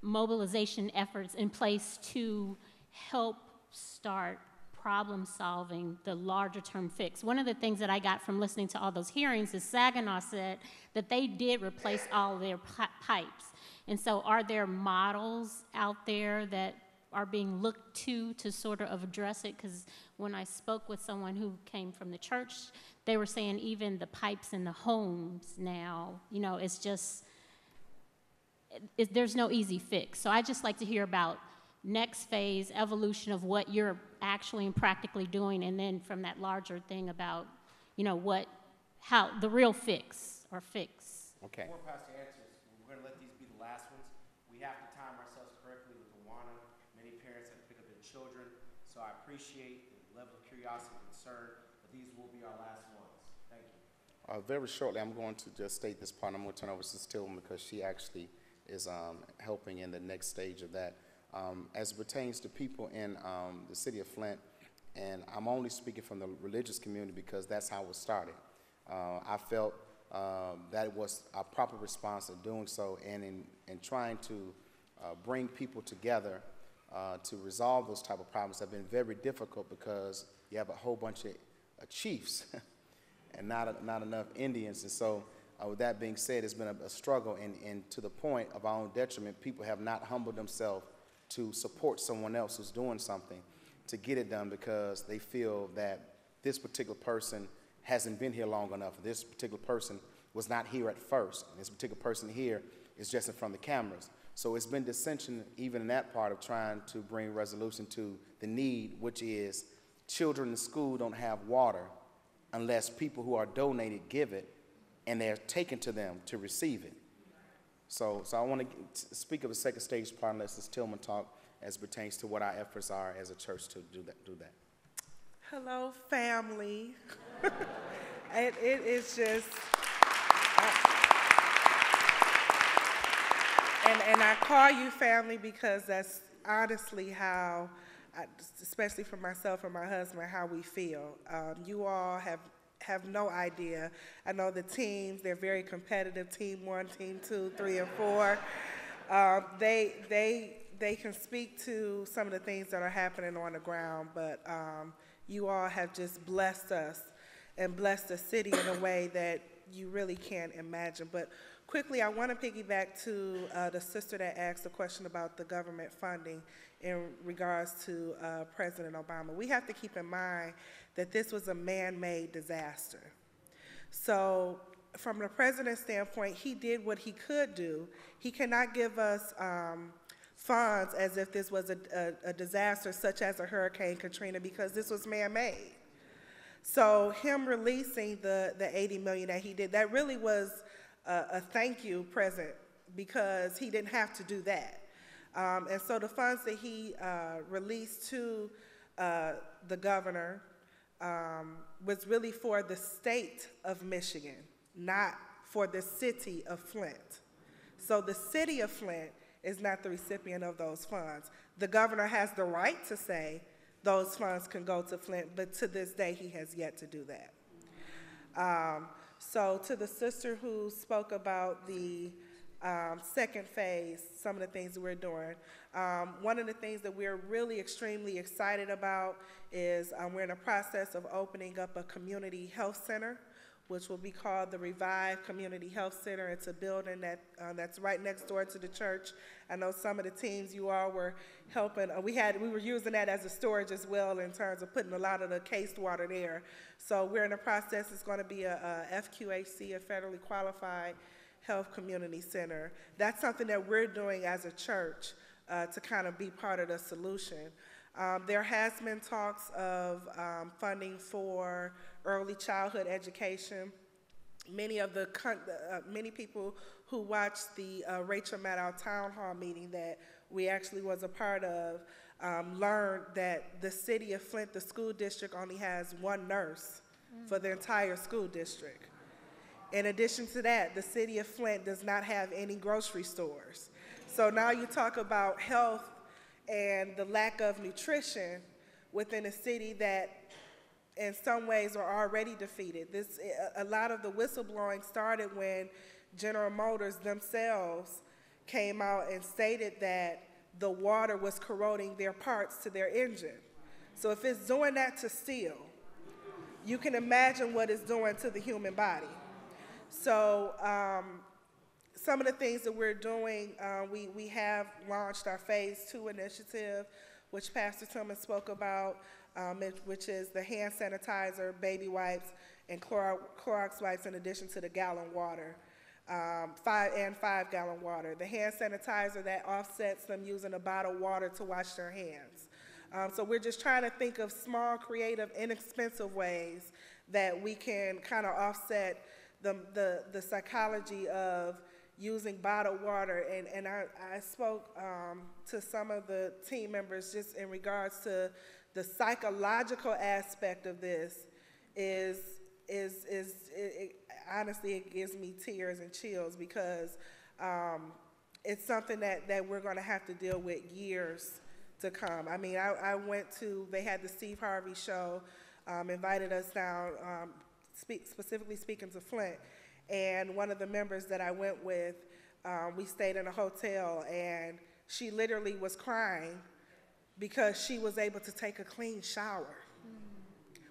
[SPEAKER 18] mobilization efforts in place to help start problem solving, the larger term fix. One of the things that I got from listening to all those hearings is Saginaw said that they did replace all their pipes. And so, are there models out there that are being looked to to sort of address it? Because when I spoke with someone who came from the church, they were saying even the pipes in the homes now, you know, it's just, it, there's no easy fix. So, I just like to hear about next phase evolution of what you're actually and practically doing, and then from that larger thing about, you know, what, how, the real fix or fix.
[SPEAKER 1] Okay.
[SPEAKER 2] Before Pastor answers, we're going to let these be the last ones. We have to time ourselves correctly with Awana. Many parents have to pick up their children, so I appreciate the level of curiosity and concern, but these will be our last ones. Thank you.
[SPEAKER 1] Uh, very shortly, I'm going to just state this part. I'm going to turn over to Stillman because she actually is um, helping in the next stage of that um, as it pertains to people in um, the city of Flint, and I'm only speaking from the religious community because that's how it started. Uh, I felt uh, that it was a proper response in doing so, and in, in trying to uh, bring people together uh, to resolve those type of problems have been very difficult because you have a whole bunch of chiefs and not, a, not enough Indians, and so uh, with that being said, it's been a, a struggle, and, and to the point of our own detriment, people have not humbled themselves to support someone else who's doing something to get it done because they feel that this particular person hasn't been here long enough. This particular person was not here at first. And this particular person here is just in front of the cameras. So it's been dissension even in that part of trying to bring resolution to the need, which is children in school don't have water unless people who are donated give it and they're taken to them to receive it. So, so I want to speak of the second stage part, unless this Tillman talk as pertains to what our efforts are as a church to do that. Do that.
[SPEAKER 19] Hello, family. it, it is just, and, and I call you family because that's honestly how, especially for myself and my husband, how we feel. Um, you all have have no idea. I know the teams, they're very competitive, team one, team two, three, and four. Um, they, they, they can speak to some of the things that are happening on the ground, but um, you all have just blessed us and blessed the city in a way that you really can't imagine. But quickly, I want to piggyback to uh, the sister that asked a question about the government funding in regards to uh, President Obama. We have to keep in mind that this was a man-made disaster. So from the president's standpoint, he did what he could do. He cannot give us um, funds as if this was a, a, a disaster such as a Hurricane Katrina because this was man-made. So him releasing the, the 80 million that he did, that really was a, a thank you present because he didn't have to do that. Um, and so the funds that he uh, released to uh, the governor um, was really for the state of Michigan, not for the city of Flint. So the city of Flint is not the recipient of those funds. The governor has the right to say, those funds can go to Flint, but to this day, he has yet to do that. Um, so to the sister who spoke about the um, second phase, some of the things we're doing, um, one of the things that we're really extremely excited about is um, we're in the process of opening up a community health center which will be called the Revive Community Health Center. It's a building that, uh, that's right next door to the church. I know some of the teams you all were helping. Uh, we had we were using that as a storage as well in terms of putting a lot of the cased water there. So we're in the process. It's going to be a, a FQHC, a federally qualified health community center. That's something that we're doing as a church uh, to kind of be part of the solution. Um, there has been talks of um, funding for early childhood education. Many of the uh, many people who watched the uh, Rachel Maddow town hall meeting that we actually was a part of um, learned that the city of Flint, the school district, only has one nurse mm. for the entire school district. In addition to that, the city of Flint does not have any grocery stores. So now you talk about health and the lack of nutrition within a city that in some ways are already defeated. This, a lot of the whistleblowing started when General Motors themselves came out and stated that the water was corroding their parts to their engine. So if it's doing that to steel, you can imagine what it's doing to the human body. So um, some of the things that we're doing, uh, we, we have launched our phase two initiative, which Pastor Tillman spoke about um, which is the hand sanitizer, baby wipes, and Clorox wipes in addition to the gallon water. Um, five and five gallon water. The hand sanitizer that offsets them using a bottle water to wash their hands. Um, so we're just trying to think of small, creative, inexpensive ways that we can kind of offset the, the, the psychology of using bottled water. And, and I, I spoke um, to some of the team members just in regards to the psychological aspect of this is is is it, it, honestly it gives me tears and chills because um, it's something that that we're going to have to deal with years to come. I mean, I, I went to they had the Steve Harvey show, um, invited us down, um, speak, specifically speaking to Flint, and one of the members that I went with, um, we stayed in a hotel and she literally was crying because she was able to take a clean shower.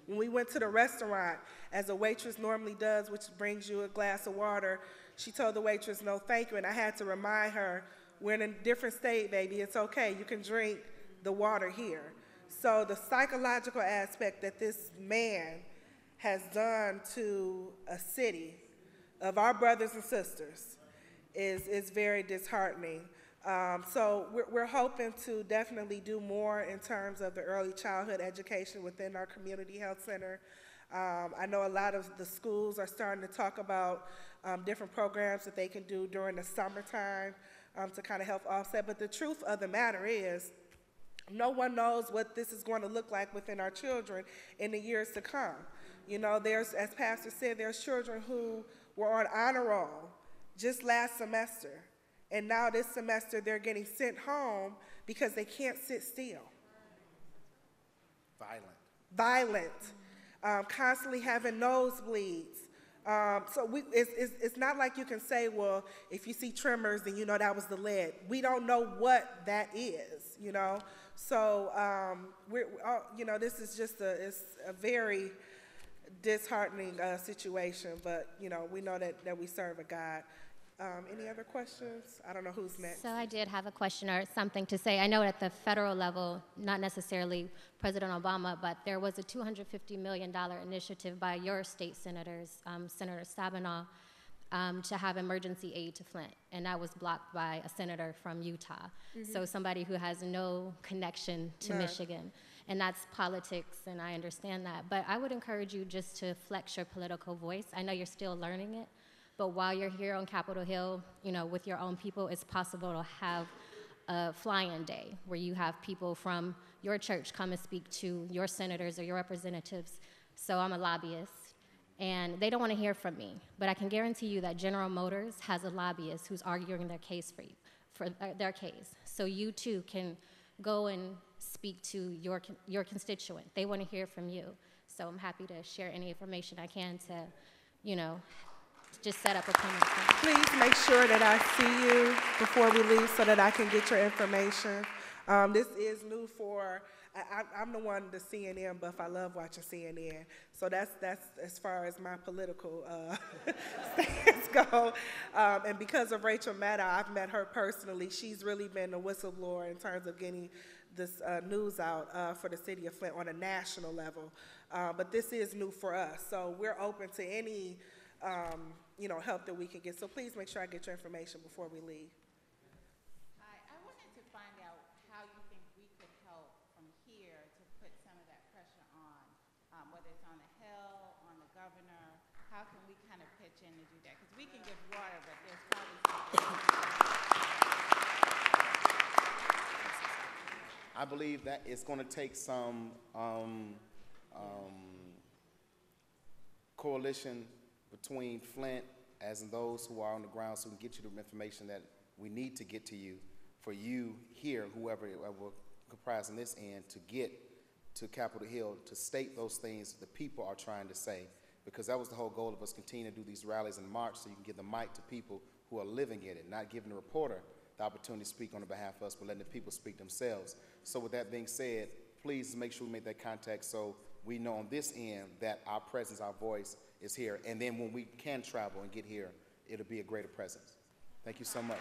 [SPEAKER 19] When we went to the restaurant, as a waitress normally does, which brings you a glass of water, she told the waitress, no, thank you. And I had to remind her, we're in a different state, baby. It's okay. You can drink the water here. So the psychological aspect that this man has done to a city of our brothers and sisters is, is very disheartening. Um, so we're, we're, hoping to definitely do more in terms of the early childhood education within our community health center. Um, I know a lot of the schools are starting to talk about um, different programs that they can do during the summertime um, to kind of help offset. But the truth of the matter is, no one knows what this is going to look like within our children in the years to come. You know, there's, as Pastor said, there's children who were on honor roll just last semester and now this semester they're getting sent home because they can't sit still.
[SPEAKER 1] Violent.
[SPEAKER 19] Violent. um, constantly having nosebleeds. Um, so we, it's, it's, it's not like you can say, well, if you see tremors, then you know that was the lead. We don't know what that is, you know. So um, we're, uh, you know, this is just a, it's a very disheartening uh, situation. But you know, we know that, that we serve a God. Um, any other questions? I don't know who's next.
[SPEAKER 20] So I did have a question or something to say. I know at the federal level, not necessarily President Obama, but there was a $250 million initiative by your state senators, um, Senator Stabenow, um, to have emergency aid to Flint, and that was blocked by a senator from Utah.
[SPEAKER 21] Mhm.
[SPEAKER 20] So somebody who has no connection to
[SPEAKER 21] Right.
[SPEAKER 20] Michigan. And that's politics, and I understand that. But I would encourage you just to flex your political voice. I know you're still learning it, but while you're here on Capitol Hill, you know, with your own people, it's possible to have a fly-in day where you have people from your church come and speak to your senators or your representatives. So I'm a lobbyist, and they don't want to hear from me, but I can guarantee you that General Motors has a lobbyist who's arguing their case for you, for uh, their case. So you too can go and speak to your your constituent. They want to hear from you. So I'm happy to share any information I can to, you know, just set up.
[SPEAKER 19] Please make sure that I see you before we leave so that I can get your information. Um, this is new for, I, I'm the one, the CNN buff. I love watching CNN. So that's, that's as far as my political uh, stance go. Um, and because of Rachel Maddow, I've met her personally. She's really been a whistleblower in terms of getting this uh, news out uh, for the city of Flint on a national level. Uh, but this is new for us. So we're open to any um, you know, help that we can get. So please make sure I get your information before we leave.
[SPEAKER 21] Hi, I wanted to find out how you think we could help from here to put some of that pressure on, um, whether it's on the Hill, on the governor. How can we kind of pitch in to do that? Because we can give water, but there's probably.
[SPEAKER 1] I believe that it's going to take some um, um, coalition between Flint, as in those who are on the ground, so we can get you the information that we need to get to you, for you here, whoever will comprise in this end, to get to Capitol Hill to state those things the people are trying to say, because that was the whole goal of us continuing to do these rallies in March, so you can give the mic to people who are living in it, not giving the reporter the opportunity to speak on the behalf of us, but letting the people speak themselves. So with that being said, please make sure we make that contact so we know on this end that our presence, our voice is here. And then when we can travel and get here, it'll be a greater presence. Thank you so much.